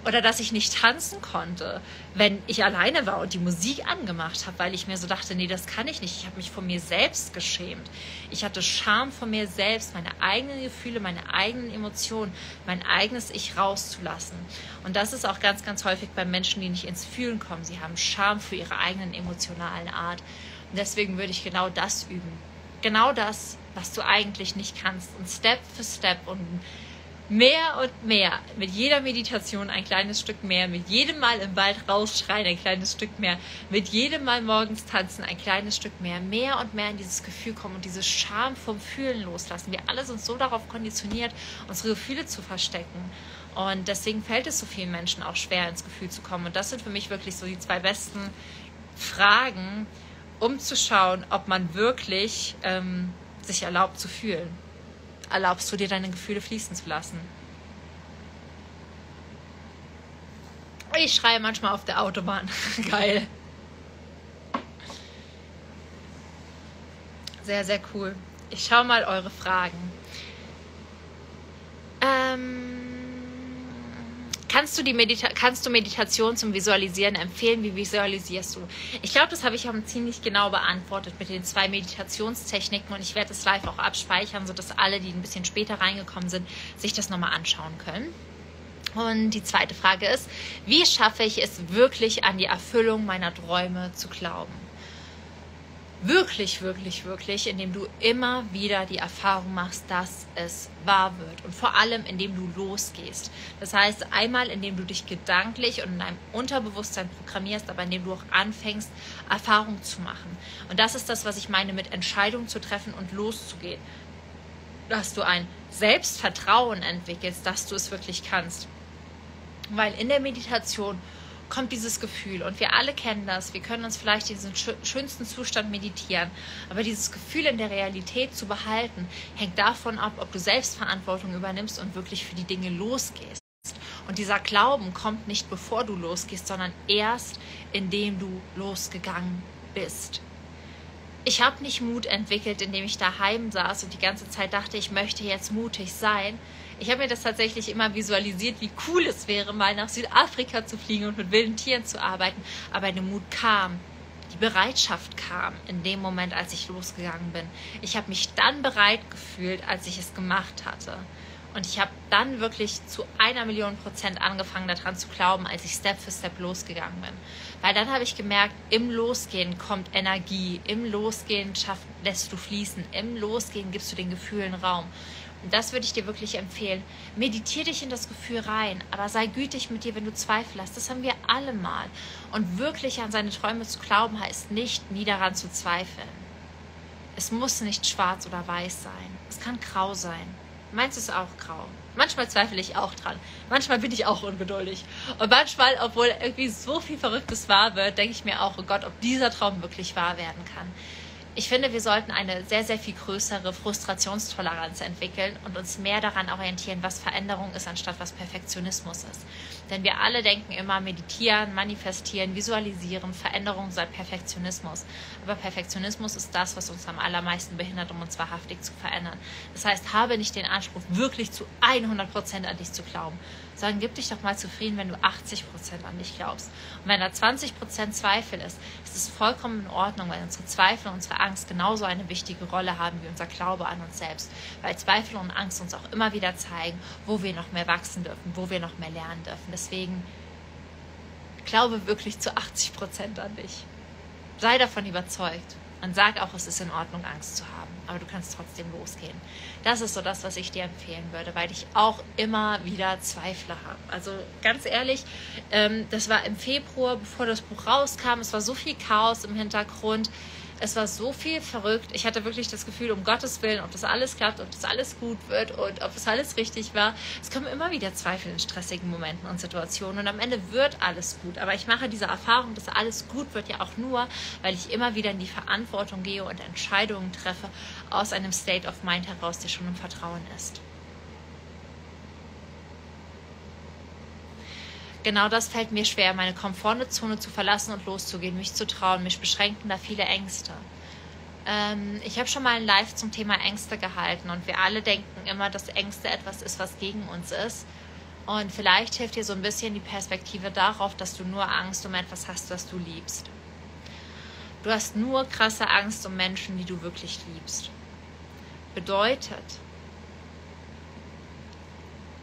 oder dass ich nicht tanzen konnte, wenn ich alleine war und die Musik angemacht habe, weil ich mir so dachte, nee, das kann ich nicht. Ich habe mich vor mir selbst geschämt. Ich hatte Scham vor mir selbst, meine eigenen Gefühle, meine eigenen Emotionen, mein eigenes Ich rauszulassen. Und das ist auch ganz, ganz häufig bei Menschen, die nicht ins Fühlen kommen. Sie haben Scham für ihre eigenen emotionalen Art. Und deswegen würde ich genau das üben. Genau das, was du eigentlich nicht kannst. Und Step für Step und mehr und mehr, mit jeder Meditation ein kleines Stück mehr, mit jedem Mal im Wald rausschreien ein kleines Stück mehr, mit jedem Mal morgens tanzen ein kleines Stück mehr, mehr und mehr in dieses Gefühl kommen und diese Scham vom Fühlen loslassen. Wir alle sind so darauf konditioniert, unsere Gefühle zu verstecken. Und deswegen fällt es so vielen Menschen auch schwer, ins Gefühl zu kommen. Und das sind für mich wirklich so die zwei besten Fragen, um zu schauen, ob man wirklich ähm, sich erlaubt zu fühlen erlaubst du dir deine Gefühle fließen zu lassen. Ich schreie manchmal auf der Autobahn. *laughs* Geil. Sehr, sehr cool. Ich schaue mal eure Fragen. Ähm Kannst du, die Medita kannst du Meditation zum Visualisieren empfehlen? Wie visualisierst du? Ich glaube, das habe ich auch ziemlich genau beantwortet mit den zwei Meditationstechniken und ich werde es live auch abspeichern, sodass alle, die ein bisschen später reingekommen sind, sich das nochmal anschauen können. Und die zweite Frage ist, wie schaffe ich es wirklich an die Erfüllung meiner Träume zu glauben? Wirklich, wirklich, wirklich, indem du immer wieder die Erfahrung machst, dass es wahr wird. Und vor allem, indem du losgehst. Das heißt, einmal, indem du dich gedanklich und in deinem Unterbewusstsein programmierst, aber indem du auch anfängst, Erfahrung zu machen. Und das ist das, was ich meine mit Entscheidungen zu treffen und loszugehen. Dass du ein Selbstvertrauen entwickelst, dass du es wirklich kannst. Weil in der Meditation kommt dieses Gefühl. Und wir alle kennen das. Wir können uns vielleicht diesen schönsten Zustand meditieren. Aber dieses Gefühl in der Realität zu behalten, hängt davon ab, ob du Selbstverantwortung übernimmst und wirklich für die Dinge losgehst. Und dieser Glauben kommt nicht bevor du losgehst, sondern erst indem du losgegangen bist. Ich habe nicht Mut entwickelt, indem ich daheim saß und die ganze Zeit dachte, ich möchte jetzt mutig sein, ich habe mir das tatsächlich immer visualisiert, wie cool es wäre, mal nach Südafrika zu fliegen und mit wilden Tieren zu arbeiten. Aber der Mut kam. Die Bereitschaft kam in dem Moment, als ich losgegangen bin. Ich habe mich dann bereit gefühlt, als ich es gemacht hatte. Und ich habe dann wirklich zu einer Million Prozent angefangen daran zu glauben, als ich Step für Step losgegangen bin. Weil dann habe ich gemerkt, im Losgehen kommt Energie, im Losgehen schaff, lässt du fließen, im Losgehen gibst du den Gefühlen Raum. Das würde ich dir wirklich empfehlen. Meditiere dich in das Gefühl rein, aber sei gütig mit dir, wenn du Zweifel hast. Das haben wir alle mal. Und wirklich an seine Träume zu glauben, heißt nicht, nie daran zu zweifeln. Es muss nicht schwarz oder weiß sein. Es kann grau sein. Meins ist auch grau. Manchmal zweifle ich auch dran. Manchmal bin ich auch ungeduldig. Und manchmal, obwohl irgendwie so viel Verrücktes wahr wird, denke ich mir auch, oh Gott, ob dieser Traum wirklich wahr werden kann ich finde, wir sollten eine sehr, sehr viel größere Frustrationstoleranz entwickeln und uns mehr daran orientieren, was Veränderung ist, anstatt was Perfektionismus ist. Denn wir alle denken immer, meditieren, manifestieren, visualisieren, Veränderung sei Perfektionismus. Aber Perfektionismus ist das, was uns am allermeisten behindert, um uns wahrhaftig zu verändern. Das heißt, habe nicht den Anspruch, wirklich zu 100 Prozent an dich zu glauben, sondern gib dich doch mal zufrieden, wenn du 80 Prozent an dich glaubst. Und wenn da 20 Prozent Zweifel ist, ist es vollkommen in Ordnung, weil unsere Zweifel und unsere Angst genauso eine wichtige Rolle haben wie unser Glaube an uns selbst. Weil Zweifel und Angst uns auch immer wieder zeigen, wo wir noch mehr wachsen dürfen, wo wir noch mehr lernen dürfen. Deswegen glaube wirklich zu 80 Prozent an dich. Sei davon überzeugt und sag auch, es ist in Ordnung, Angst zu haben aber du kannst trotzdem losgehen. Das ist so das, was ich dir empfehlen würde, weil ich auch immer wieder Zweifler habe. Also ganz ehrlich, ähm, das war im Februar, bevor das Buch rauskam, es war so viel Chaos im Hintergrund. Es war so viel verrückt. Ich hatte wirklich das Gefühl, um Gottes Willen, ob das alles klappt, ob das alles gut wird und ob das alles richtig war. Es kommen immer wieder Zweifel in stressigen Momenten und Situationen und am Ende wird alles gut. Aber ich mache diese Erfahrung, dass alles gut wird ja auch nur, weil ich immer wieder in die Verantwortung gehe und Entscheidungen treffe aus einem State of Mind heraus, der schon im Vertrauen ist. Genau das fällt mir schwer, meine Komfortzone zu verlassen und loszugehen, mich zu trauen. Mich beschränken da viele Ängste. Ähm, ich habe schon mal ein Live zum Thema Ängste gehalten und wir alle denken immer, dass Ängste etwas ist, was gegen uns ist. Und vielleicht hilft dir so ein bisschen die Perspektive darauf, dass du nur Angst um etwas hast, was du liebst. Du hast nur krasse Angst um Menschen, die du wirklich liebst. Bedeutet,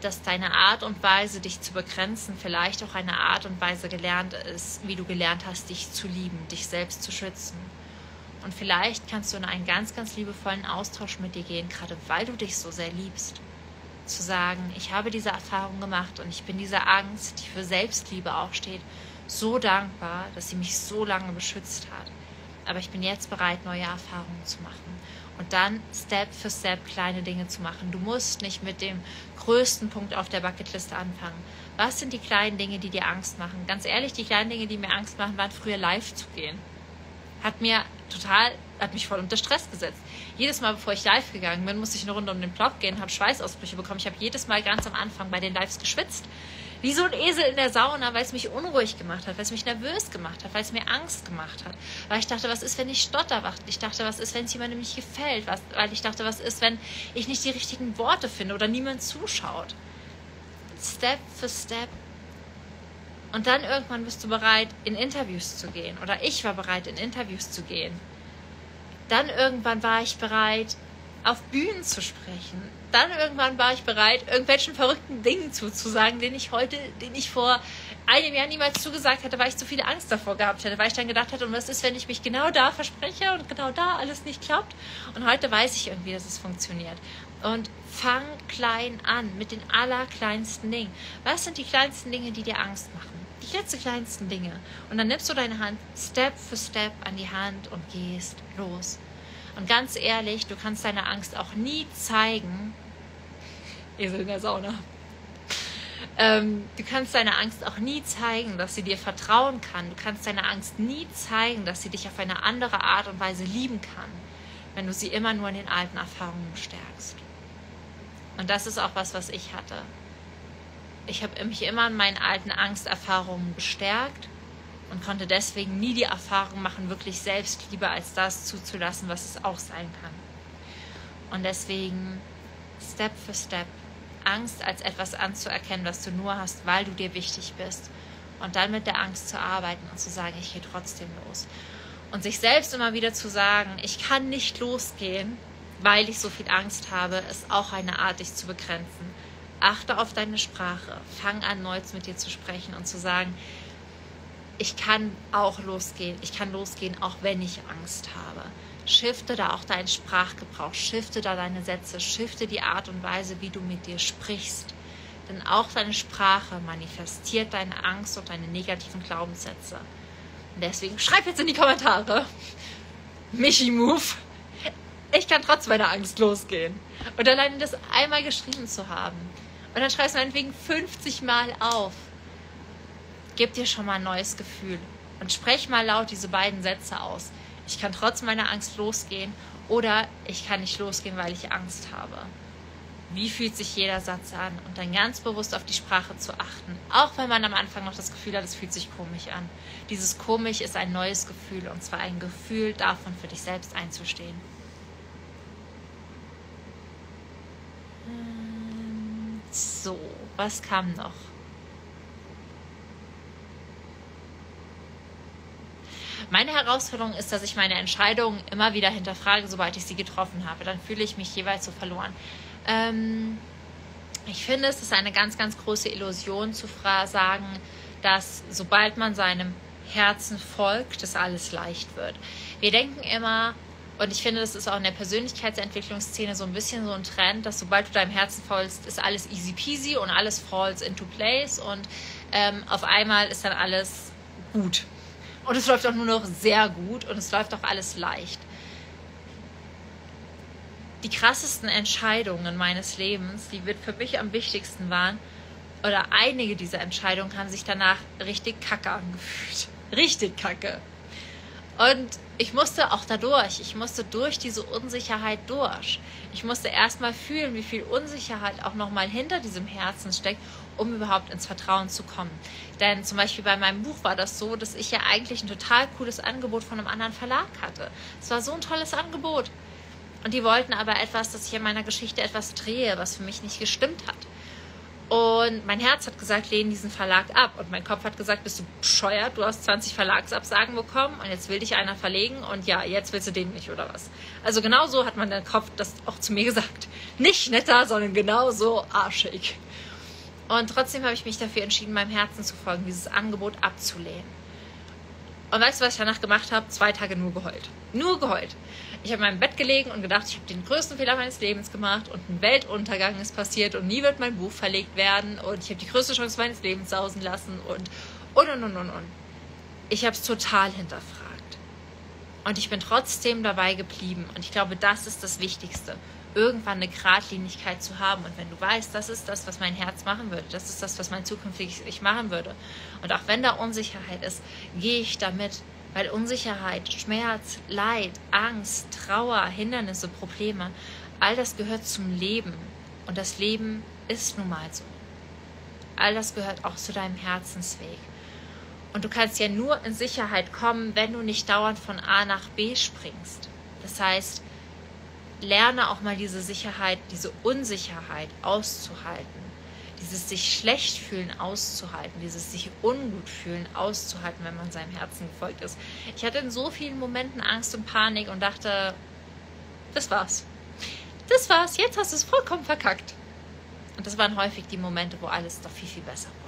dass deine Art und Weise, dich zu begrenzen, vielleicht auch eine Art und Weise gelernt ist, wie du gelernt hast, dich zu lieben, dich selbst zu schützen. Und vielleicht kannst du in einen ganz, ganz liebevollen Austausch mit dir gehen, gerade weil du dich so sehr liebst. Zu sagen, ich habe diese Erfahrung gemacht und ich bin dieser Angst, die für Selbstliebe auch steht, so dankbar, dass sie mich so lange beschützt hat. Aber ich bin jetzt bereit, neue Erfahrungen zu machen und dann Step für Step kleine Dinge zu machen. Du musst nicht mit dem größten Punkt auf der Bucketliste anfangen. Was sind die kleinen Dinge, die dir Angst machen? Ganz ehrlich, die kleinen Dinge, die mir Angst machen, waren früher live zu gehen. Hat mir total, hat mich voll unter Stress gesetzt. Jedes Mal, bevor ich live gegangen bin, musste ich eine Runde um den Block gehen, habe Schweißausbrüche bekommen. Ich habe jedes Mal ganz am Anfang bei den Lives geschwitzt wie so ein Esel in der Sauna, weil es mich unruhig gemacht hat, weil es mich nervös gemacht hat, weil es mir Angst gemacht hat. Weil ich dachte, was ist, wenn ich stotter? Ich dachte, was ist, wenn es jemandem nicht gefällt? Was, weil ich dachte, was ist, wenn ich nicht die richtigen Worte finde oder niemand zuschaut? Step für Step. Und dann irgendwann bist du bereit, in Interviews zu gehen. Oder ich war bereit, in Interviews zu gehen. Dann irgendwann war ich bereit, auf Bühnen zu sprechen. Dann irgendwann war ich bereit, irgendwelchen verrückten Dingen zuzusagen, denen ich heute, den ich vor einem Jahr niemals zugesagt hätte, weil ich zu viele Angst davor gehabt hätte, weil ich dann gedacht hätte, und was ist, wenn ich mich genau da verspreche und genau da alles nicht klappt? Und heute weiß ich irgendwie, dass es funktioniert. Und fang klein an mit den allerkleinsten Dingen. Was sind die kleinsten Dinge, die dir Angst machen? Die kleinsten Dinge. Und dann nimmst du deine Hand Step für Step an die Hand und gehst los. Und ganz ehrlich, du kannst deine Angst auch nie zeigen. Esel in der Sauna. Ähm, du kannst deine Angst auch nie zeigen, dass sie dir vertrauen kann. Du kannst deine Angst nie zeigen, dass sie dich auf eine andere Art und Weise lieben kann, wenn du sie immer nur in den alten Erfahrungen stärkst. Und das ist auch was, was ich hatte. Ich habe mich immer in meinen alten Angsterfahrungen bestärkt und konnte deswegen nie die Erfahrung machen, wirklich Selbstliebe als das zuzulassen, was es auch sein kann. Und deswegen Step für Step Angst als etwas anzuerkennen, was du nur hast, weil du dir wichtig bist. Und dann mit der Angst zu arbeiten und zu sagen, ich gehe trotzdem los. Und sich selbst immer wieder zu sagen, ich kann nicht losgehen, weil ich so viel Angst habe, ist auch eine Art, dich zu begrenzen. Achte auf deine Sprache. Fang an, neu mit dir zu sprechen und zu sagen, ich kann auch losgehen. Ich kann losgehen, auch wenn ich Angst habe. Shifte da auch deinen Sprachgebrauch, shifte da deine Sätze, shifte die Art und Weise, wie du mit dir sprichst. Denn auch deine Sprache manifestiert deine Angst und deine negativen Glaubenssätze. Und deswegen schreib jetzt in die Kommentare. Michi Move. Ich kann trotz meiner Angst losgehen. Und alleine das einmal geschrieben zu haben. Und dann schreibst du meinetwegen 50 Mal auf gib dir schon mal ein neues Gefühl und sprech mal laut diese beiden Sätze aus. Ich kann trotz meiner Angst losgehen oder ich kann nicht losgehen, weil ich Angst habe. Wie fühlt sich jeder Satz an? Und dann ganz bewusst auf die Sprache zu achten. Auch wenn man am Anfang noch das Gefühl hat, es fühlt sich komisch an. Dieses komisch ist ein neues Gefühl und zwar ein Gefühl davon, für dich selbst einzustehen. So, was kam noch? Meine Herausforderung ist, dass ich meine Entscheidungen immer wieder hinterfrage, sobald ich sie getroffen habe. Dann fühle ich mich jeweils so verloren. Ähm, ich finde, es ist eine ganz, ganz große Illusion zu sagen, dass sobald man seinem Herzen folgt, dass alles leicht wird. Wir denken immer, und ich finde, das ist auch in der Persönlichkeitsentwicklungsszene so ein bisschen so ein Trend, dass sobald du deinem Herzen folgst, ist alles easy peasy und alles falls into place und ähm, auf einmal ist dann alles gut. Und es läuft auch nur noch sehr gut und es läuft auch alles leicht. Die krassesten Entscheidungen meines Lebens, die wird für mich am wichtigsten waren, oder einige dieser Entscheidungen haben sich danach richtig kacke angefühlt. *laughs* Richtig kacke. Und ich musste auch dadurch, ich musste durch diese Unsicherheit durch. Ich musste erstmal fühlen, wie viel Unsicherheit auch nochmal hinter diesem Herzen steckt um überhaupt ins Vertrauen zu kommen. Denn zum Beispiel bei meinem Buch war das so, dass ich ja eigentlich ein total cooles Angebot von einem anderen Verlag hatte. Es war so ein tolles Angebot. Und die wollten aber etwas, dass ich in meiner Geschichte etwas drehe, was für mich nicht gestimmt hat. Und mein Herz hat gesagt, lehne diesen Verlag ab. Und mein Kopf hat gesagt, bist du bescheuert? Du hast 20 Verlagsabsagen bekommen und jetzt will dich einer verlegen und ja, jetzt willst du den nicht oder was? Also genau so hat der Kopf das auch zu mir *laughs* gesagt. Nicht netter, sondern genau so arschig. Und trotzdem habe ich mich dafür entschieden, meinem Herzen zu folgen, dieses Angebot abzulehnen. Und weißt du, was ich danach gemacht habe? Zwei Tage nur geheult. Nur geheult. Ich habe in meinem Bett gelegen und gedacht, ich habe den größten Fehler meines Lebens gemacht und ein Weltuntergang ist passiert und nie wird mein Buch verlegt werden und ich habe die größte Chance meines Lebens sausen lassen und und und und und und. Ich habe es total hinterfragt. Und ich bin trotzdem dabei geblieben. Und ich glaube, das ist das Wichtigste irgendwann eine Gradlinigkeit zu haben. Und wenn du weißt, das ist das, was mein Herz machen würde, das ist das, was mein zukünftiges Ich machen würde. Und auch wenn da Unsicherheit ist, gehe ich damit, weil Unsicherheit, Schmerz, Leid, Angst, Trauer, Hindernisse, Probleme, all das gehört zum Leben. Und das Leben ist nun mal so. All das gehört auch zu deinem Herzensweg. Und du kannst ja nur in Sicherheit kommen, wenn du nicht dauernd von A nach B springst. Das heißt, lerne auch mal diese Sicherheit, diese Unsicherheit auszuhalten. Dieses sich schlecht fühlen auszuhalten, dieses sich ungut fühlen auszuhalten, wenn man seinem Herzen gefolgt ist. Ich hatte in so vielen Momenten Angst und Panik und dachte, das war's. das war's, jetzt hast du es vollkommen verkackt. Und das waren häufig die Momente, wo alles doch viel, viel besser wurde.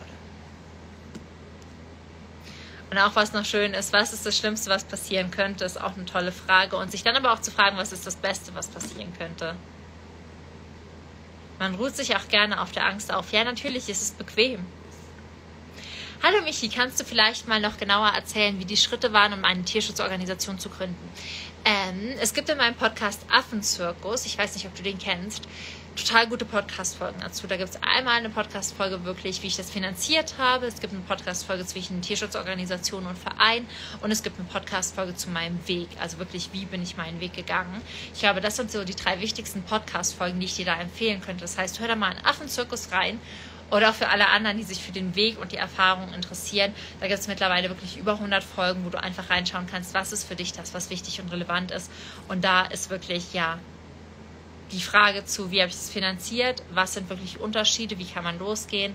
Und auch was noch schön ist, was ist das Schlimmste, was passieren könnte, ist auch eine tolle Frage. Und sich dann aber auch zu fragen, was ist das Beste, was passieren könnte. Man ruht sich auch gerne auf der Angst auf. Ja, natürlich ist es bequem. Hallo Michi, kannst du vielleicht mal noch genauer erzählen, wie die Schritte waren, um eine Tierschutzorganisation zu gründen? Ähm, es gibt in meinem Podcast Affenzirkus, ich weiß nicht, ob du den kennst, total gute Podcast-Folgen dazu. Da gibt es einmal eine Podcast-Folge wirklich, wie ich das finanziert habe. Es gibt eine Podcast-Folge zwischen Tierschutzorganisation und Verein. Und es gibt eine Podcast-Folge zu meinem Weg. Also wirklich, wie bin ich meinen Weg gegangen. Ich glaube, das sind so die drei wichtigsten Podcast-Folgen, die ich dir da empfehlen könnte. Das heißt, hör da mal in Affenzirkus rein oder auch für alle anderen, die sich für den Weg und die Erfahrung interessieren. Da gibt es mittlerweile wirklich über 100 Folgen, wo du einfach reinschauen kannst, was ist für dich das, was wichtig und relevant ist. Und da ist wirklich, ja, die Frage zu, wie habe ich das finanziert, was sind wirklich Unterschiede, wie kann man losgehen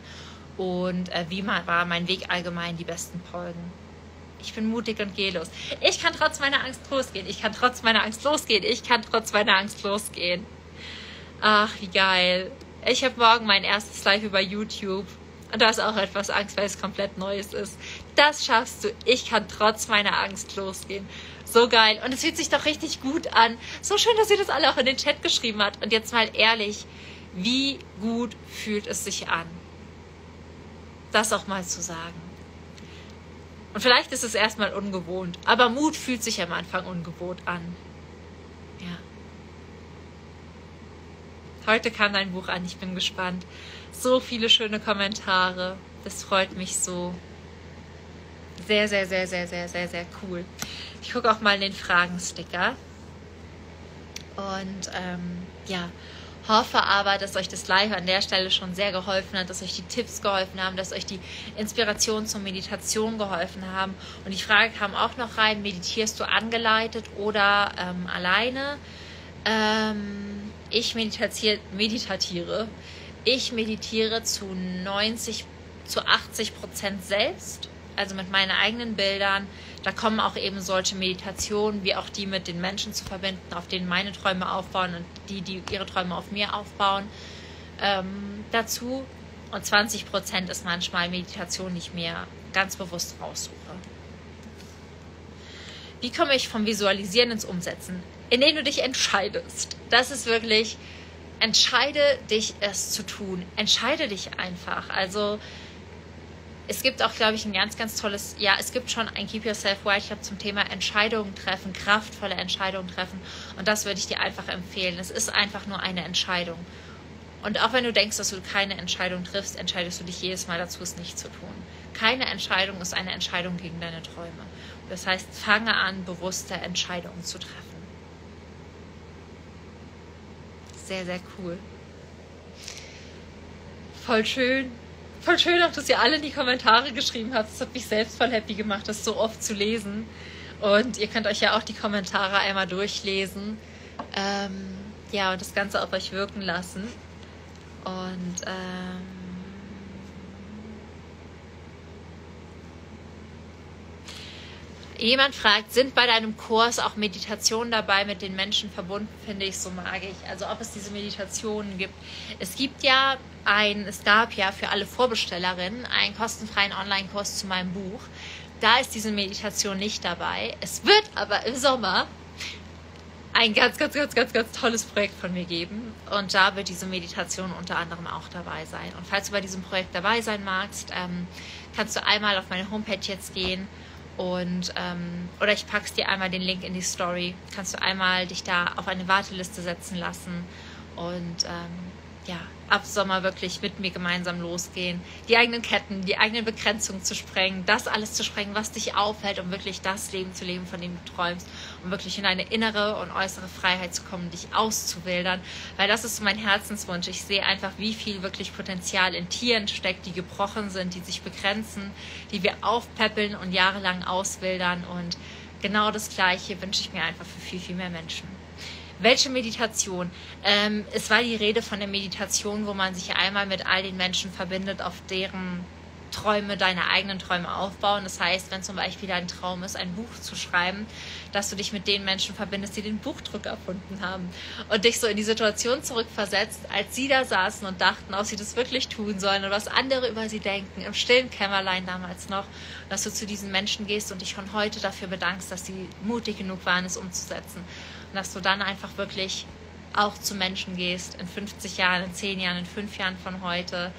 und äh, wie war mein Weg allgemein die besten Folgen. Ich bin mutig und gehe los. Ich kann trotz meiner Angst losgehen. Ich kann trotz meiner Angst losgehen. Ich kann trotz meiner Angst losgehen. Ach, wie geil. Ich habe morgen mein erstes Live über YouTube. Und da ist auch etwas Angst, weil es komplett Neues ist. Das schaffst du. Ich kann trotz meiner Angst losgehen. So geil. Und es fühlt sich doch richtig gut an. So schön, dass ihr das alle auch in den Chat geschrieben habt. Und jetzt mal ehrlich, wie gut fühlt es sich an? Das auch mal zu sagen. Und vielleicht ist es erstmal ungewohnt, aber Mut fühlt sich am Anfang ungewohnt an. Heute kam dein Buch an, ich bin gespannt. So viele schöne Kommentare. Das freut mich so. Sehr, sehr, sehr, sehr, sehr, sehr, sehr cool. Ich gucke auch mal in den Fragensticker. Und ähm, ja, hoffe aber, dass euch das Live an der Stelle schon sehr geholfen hat, dass euch die Tipps geholfen haben, dass euch die Inspiration zur Meditation geholfen haben. Und die Frage kam auch noch rein, meditierst du angeleitet oder ähm, alleine? Ähm, ich meditatiere. Ich meditiere zu 90, zu 80 Prozent selbst, also mit meinen eigenen Bildern. Da kommen auch eben solche Meditationen, wie auch die mit den Menschen zu verbinden, auf denen meine Träume aufbauen und die, die ihre Träume auf mir aufbauen, ähm, dazu. Und 20 Prozent ist manchmal Meditation, die ich mir ganz bewusst raussuche. Wie komme ich vom Visualisieren ins Umsetzen? Indem du dich entscheidest. Das ist wirklich, entscheide dich, es zu tun. Entscheide dich einfach. Also, es gibt auch, glaube ich, ein ganz, ganz tolles, ja, es gibt schon ein Keep Yourself White Club zum Thema Entscheidungen treffen, kraftvolle Entscheidungen treffen. Und das würde ich dir einfach empfehlen. Es ist einfach nur eine Entscheidung. Und auch wenn du denkst, dass du keine Entscheidung triffst, entscheidest du dich jedes Mal dazu, es nicht zu tun. Keine Entscheidung ist eine Entscheidung gegen deine Träume. Das heißt, fange an, bewusste Entscheidungen zu treffen. Sehr, sehr cool. Voll schön. Voll schön auch, dass ihr alle in die Kommentare geschrieben habt. Das hat mich selbst voll happy gemacht, das so oft zu lesen. Und ihr könnt euch ja auch die Kommentare einmal durchlesen. Ähm, ja, und das Ganze auf euch wirken lassen. Und ähm, Jemand fragt, sind bei deinem Kurs auch Meditationen dabei, mit den Menschen verbunden, finde ich so magisch. Also ob es diese Meditationen gibt. Es gibt ja ein, es gab ja für alle Vorbestellerinnen einen kostenfreien Online-Kurs zu meinem Buch. Da ist diese Meditation nicht dabei. Es wird aber im Sommer ein ganz, ganz, ganz, ganz, ganz tolles Projekt von mir geben. Und da wird diese Meditation unter anderem auch dabei sein. Und falls du bei diesem Projekt dabei sein magst, ähm, kannst du einmal auf meine Homepage jetzt gehen und ähm, oder ich pack's dir einmal den Link in die Story. Kannst du einmal dich da auf eine Warteliste setzen lassen und ähm, ja, ab Sommer wirklich mit mir gemeinsam losgehen, die eigenen Ketten, die eigenen Begrenzungen zu sprengen, das alles zu sprengen, was dich aufhält, um wirklich das Leben zu leben, von dem du träumst, um wirklich in eine innere und äußere Freiheit zu kommen, dich auszuwildern, weil das ist mein Herzenswunsch. Ich sehe einfach, wie viel wirklich Potenzial in Tieren steckt, die gebrochen sind, die sich begrenzen, die wir aufpäppeln und jahrelang auswildern und genau das Gleiche wünsche ich mir einfach für viel, viel mehr Menschen. Welche Meditation? Ähm, es war die Rede von der Meditation, wo man sich einmal mit all den Menschen verbindet, auf deren Träume, deine eigenen Träume aufbauen. Das heißt, wenn zum Beispiel dein Traum ist, ein Buch zu schreiben, dass du dich mit den Menschen verbindest, die den Buchdruck erfunden haben und dich so in die Situation zurückversetzt, als sie da saßen und dachten, ob sie das wirklich tun sollen und was andere über sie denken, im stillen Kämmerlein damals noch, dass du zu diesen Menschen gehst und dich schon heute dafür bedankst, dass sie mutig genug waren, es umzusetzen und dass du dann einfach wirklich auch zu Menschen gehst, in 50 Jahren, in 10 Jahren, in 5 Jahren von heute,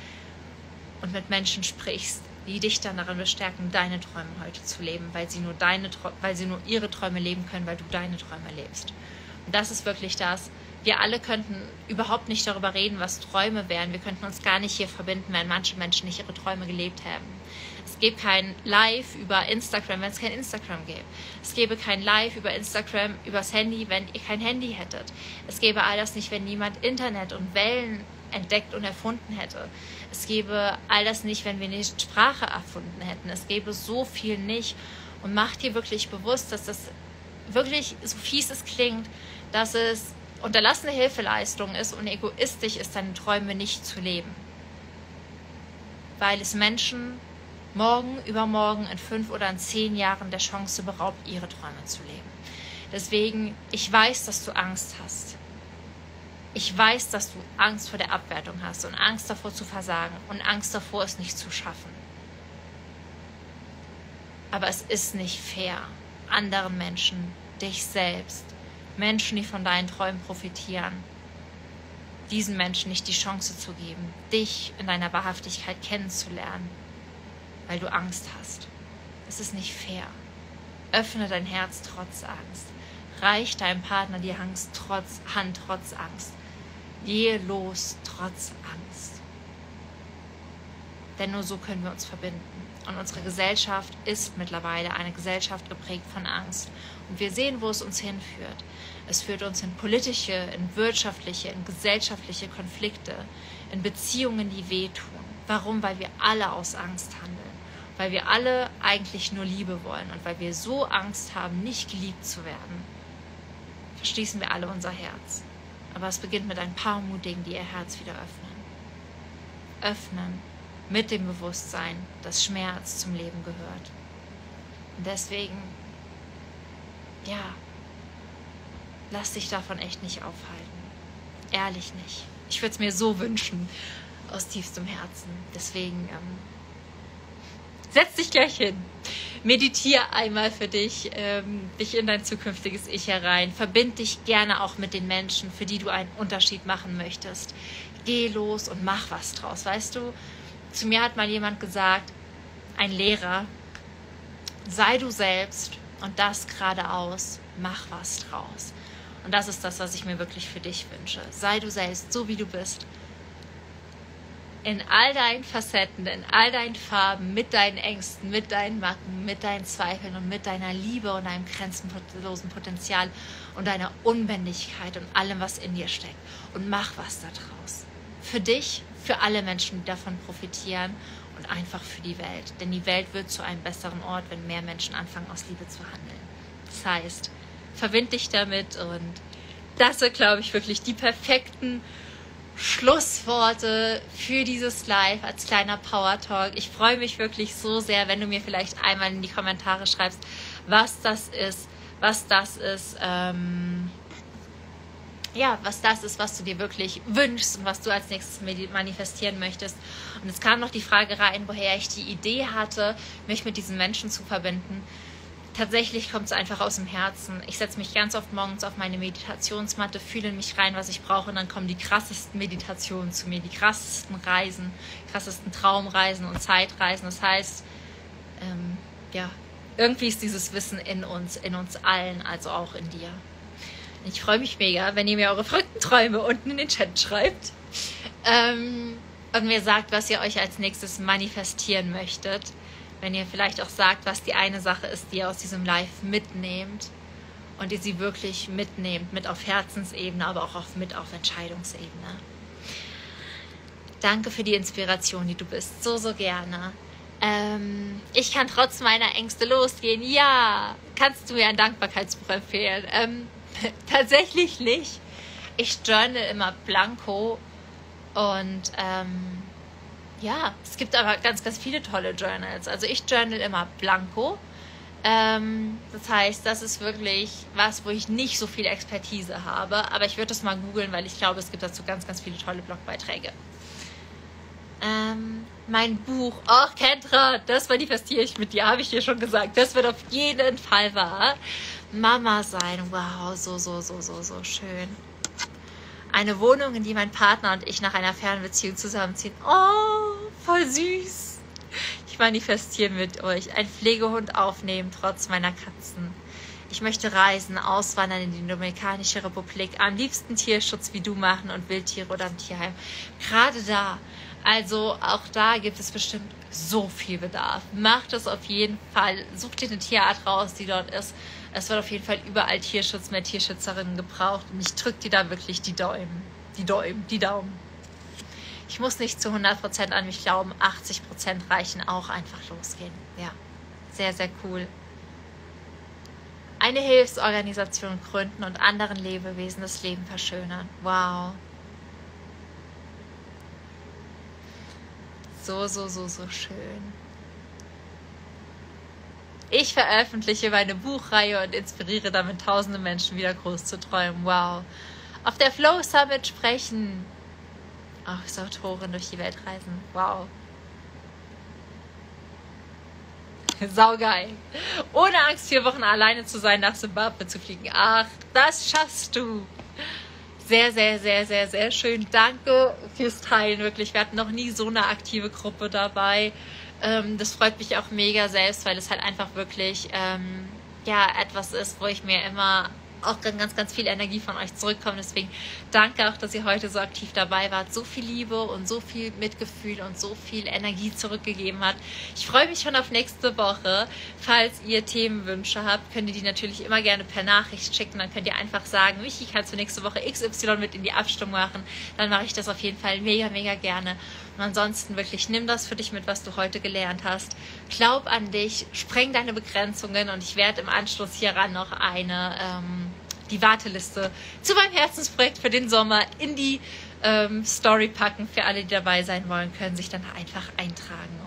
und mit Menschen sprichst, die dich dann darin bestärken, deine Träume heute zu leben, weil sie nur deine, weil sie nur ihre Träume leben können, weil du deine Träume lebst. Und das ist wirklich das. Wir alle könnten überhaupt nicht darüber reden, was Träume wären. Wir könnten uns gar nicht hier verbinden, wenn manche Menschen nicht ihre Träume gelebt haben. Es gäbe kein Live über Instagram, wenn es kein Instagram gäbe. Es gäbe kein Live über Instagram übers Handy, wenn ihr kein Handy hättet. Es gäbe all das nicht, wenn niemand Internet und Wellen entdeckt und erfunden hätte. Es gäbe all das nicht, wenn wir nicht Sprache erfunden hätten. Es gäbe so viel nicht. Und macht dir wirklich bewusst, dass das wirklich, so fies es klingt, dass es unterlassene Hilfeleistung ist und egoistisch ist, deine Träume nicht zu leben. Weil es Menschen morgen, übermorgen, in fünf oder in zehn Jahren der Chance beraubt, ihre Träume zu leben. Deswegen, ich weiß, dass du Angst hast ich weiß, dass du Angst vor der Abwertung hast und Angst davor zu versagen und Angst davor, es nicht zu schaffen. Aber es ist nicht fair, anderen Menschen, dich selbst, Menschen, die von deinen Träumen profitieren, diesen Menschen nicht die Chance zu geben, dich in deiner Wahrhaftigkeit kennenzulernen, weil du Angst hast. Es ist nicht fair. Öffne dein Herz trotz Angst. Reich deinem Partner die Angst trotz, Hand trotz Angst. Gehe los trotz Angst. Denn nur so können wir uns verbinden. Und unsere Gesellschaft ist mittlerweile eine Gesellschaft geprägt von Angst. Und wir sehen, wo es uns hinführt. Es führt uns in politische, in wirtschaftliche, in gesellschaftliche Konflikte, in Beziehungen, die wehtun. Warum? Weil wir alle aus Angst handeln. Weil wir alle eigentlich nur Liebe wollen und weil wir so Angst haben, nicht geliebt zu werden, verschließen wir alle unser Herz. Aber es beginnt mit ein paar Mutigen, die ihr Herz wieder öffnen. Öffnen mit dem Bewusstsein, dass Schmerz zum Leben gehört. Und deswegen, ja, lass dich davon echt nicht aufhalten. Ehrlich nicht. Ich würde es mir so wünschen, aus tiefstem Herzen. Deswegen, ähm, setz dich gleich hin meditiere einmal für dich, ähm, dich in dein zukünftiges Ich herein. Verbind dich gerne auch mit den Menschen, für die du einen Unterschied machen möchtest. Geh los und mach was draus. Weißt du, zu mir hat mal jemand gesagt, ein Lehrer, sei du selbst und das geradeaus, mach was draus. Und das ist das, was ich mir wirklich für dich wünsche. Sei du selbst, so wie du bist in all deinen Facetten, in all deinen Farben, mit deinen Ängsten, mit deinen Macken, mit deinen Zweifeln und mit deiner Liebe und deinem grenzenlosen Potenzial und deiner Unbändigkeit und allem, was in dir steckt. Und mach was daraus. Für dich, für alle Menschen, die davon profitieren und einfach für die Welt. Denn die Welt wird zu einem besseren Ort, wenn mehr Menschen anfangen, aus Liebe zu handeln. Das heißt, verbind dich damit und das sind, glaube ich, wirklich die perfekten Schlussworte für dieses Live als kleiner Power Talk. Ich freue mich wirklich so sehr, wenn du mir vielleicht einmal in die Kommentare schreibst, was das ist, was das ist, ähm, ja, was das ist, was du dir wirklich wünschst und was du als nächstes manifestieren möchtest. Und es kam noch die Frage rein, woher ich die Idee hatte, mich mit diesen Menschen zu verbinden tatsächlich kommt es einfach aus dem Herzen. Ich setze mich ganz oft morgens auf meine Meditationsmatte, fühle mich rein, was ich brauche, und dann kommen die krassesten Meditationen zu mir, die krassesten Reisen, krassesten Traumreisen und Zeitreisen. Das heißt, ähm, ja, irgendwie ist dieses Wissen in uns, in uns allen, also auch in dir. Ich freue mich mega, wenn ihr mir eure verrückten Träume unten in den Chat schreibt. Ähm, und mir sagt, was ihr euch als nächstes manifestieren möchtet wenn ihr vielleicht auch sagt, was die eine Sache ist, die ihr aus diesem Live mitnehmt und ihr sie wirklich mitnehmt, mit auf Herzensebene, aber auch auf, mit auf Entscheidungsebene. Danke für die Inspiration, die du bist. So, so gerne. Ähm, ich kann trotz meiner Ängste losgehen. Ja, kannst du mir ein Dankbarkeitsbuch empfehlen? Ähm, *laughs* tatsächlich nicht. Ich journal immer blanko und ähm, ja, es gibt aber ganz, ganz viele tolle Journals. Also ich journal immer blanko. Ähm, das heißt, das ist wirklich was, wo ich nicht so viel Expertise habe. Aber ich würde das mal googeln, weil ich glaube, es gibt dazu ganz, ganz viele tolle Blogbeiträge. Ähm, mein Buch, ach Kendra, das manifestiere ich mit dir, habe ich dir schon gesagt. Das wird auf jeden Fall wahr. Mama sein, wow, so, so, so, so, so schön. Eine Wohnung, in die mein Partner und ich nach einer Fernbeziehung zusammenziehen. Oh, voll süß. Ich manifestiere mit euch. Ein Pflegehund aufnehmen, trotz meiner Katzen. Ich möchte reisen, auswandern in die Dominikanische Republik, am liebsten Tierschutz wie du machen und Wildtiere oder im Tierheim. Gerade da. Also auch da gibt es bestimmt so viel Bedarf. Macht es auf jeden Fall. Sucht dir eine Tierart raus, die dort ist es wird auf jeden Fall überall Tierschutz, mehr Tierschützerinnen gebraucht. Und ich drücke dir da wirklich die Daumen. Die Daumen, die Daumen. Ich muss nicht zu 100% an mich glauben. 80% reichen auch einfach losgehen. Ja, sehr, sehr cool. Eine Hilfsorganisation gründen und anderen Lebewesen das Leben verschönern. Wow. So, so, so, so schön. Ich veröffentliche meine Buchreihe und inspiriere damit tausende Menschen wieder groß zu träumen. Wow. Auf der Flow Summit sprechen. Auch als Autorin durch die Welt reisen. Wow. Saugeil. Ohne Angst, vier Wochen alleine zu sein, nach Zimbabwe zu fliegen. Ach, das schaffst du. Sehr, sehr, sehr, sehr, sehr schön. Danke fürs Teilen, wirklich. Wir hatten noch nie so eine aktive Gruppe dabei. Ähm, das freut mich auch mega selbst, weil es halt einfach wirklich ähm, ja etwas ist, wo ich mir immer auch ganz, ganz viel Energie von euch zurückkommen. Deswegen danke auch, dass ihr heute so aktiv dabei wart, so viel Liebe und so viel Mitgefühl und so viel Energie zurückgegeben habt. Ich freue mich schon auf nächste Woche. Falls ihr Themenwünsche habt, könnt ihr die natürlich immer gerne per Nachricht schicken. Dann könnt ihr einfach sagen, Michi, kannst du nächste Woche XY mit in die Abstimmung machen. Dann mache ich das auf jeden Fall mega, mega gerne. Und ansonsten wirklich nimm das für dich mit, was du heute gelernt hast. Glaub an dich, spreng deine Begrenzungen und ich werde im Anschluss hieran noch eine ähm, die Warteliste zu meinem Herzensprojekt für den Sommer in die ähm, Story packen. Für alle, die dabei sein wollen, können sich dann einfach eintragen.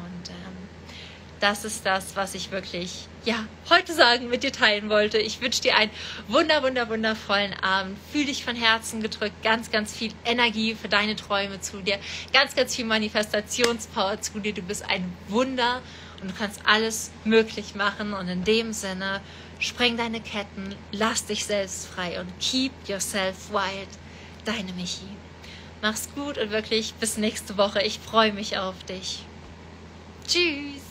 Das ist das, was ich wirklich ja, heute sagen, mit dir teilen wollte. Ich wünsche dir einen wunder, wunder, wundervollen Abend. Fühl dich von Herzen gedrückt. Ganz, ganz viel Energie für deine Träume zu dir. Ganz, ganz viel Manifestationspower zu dir. Du bist ein Wunder und du kannst alles möglich machen. Und in dem Sinne Spreng deine Ketten, lass dich selbst frei und keep yourself wild. Deine Michi. Mach's gut und wirklich bis nächste Woche. Ich freue mich auf dich. Tschüss.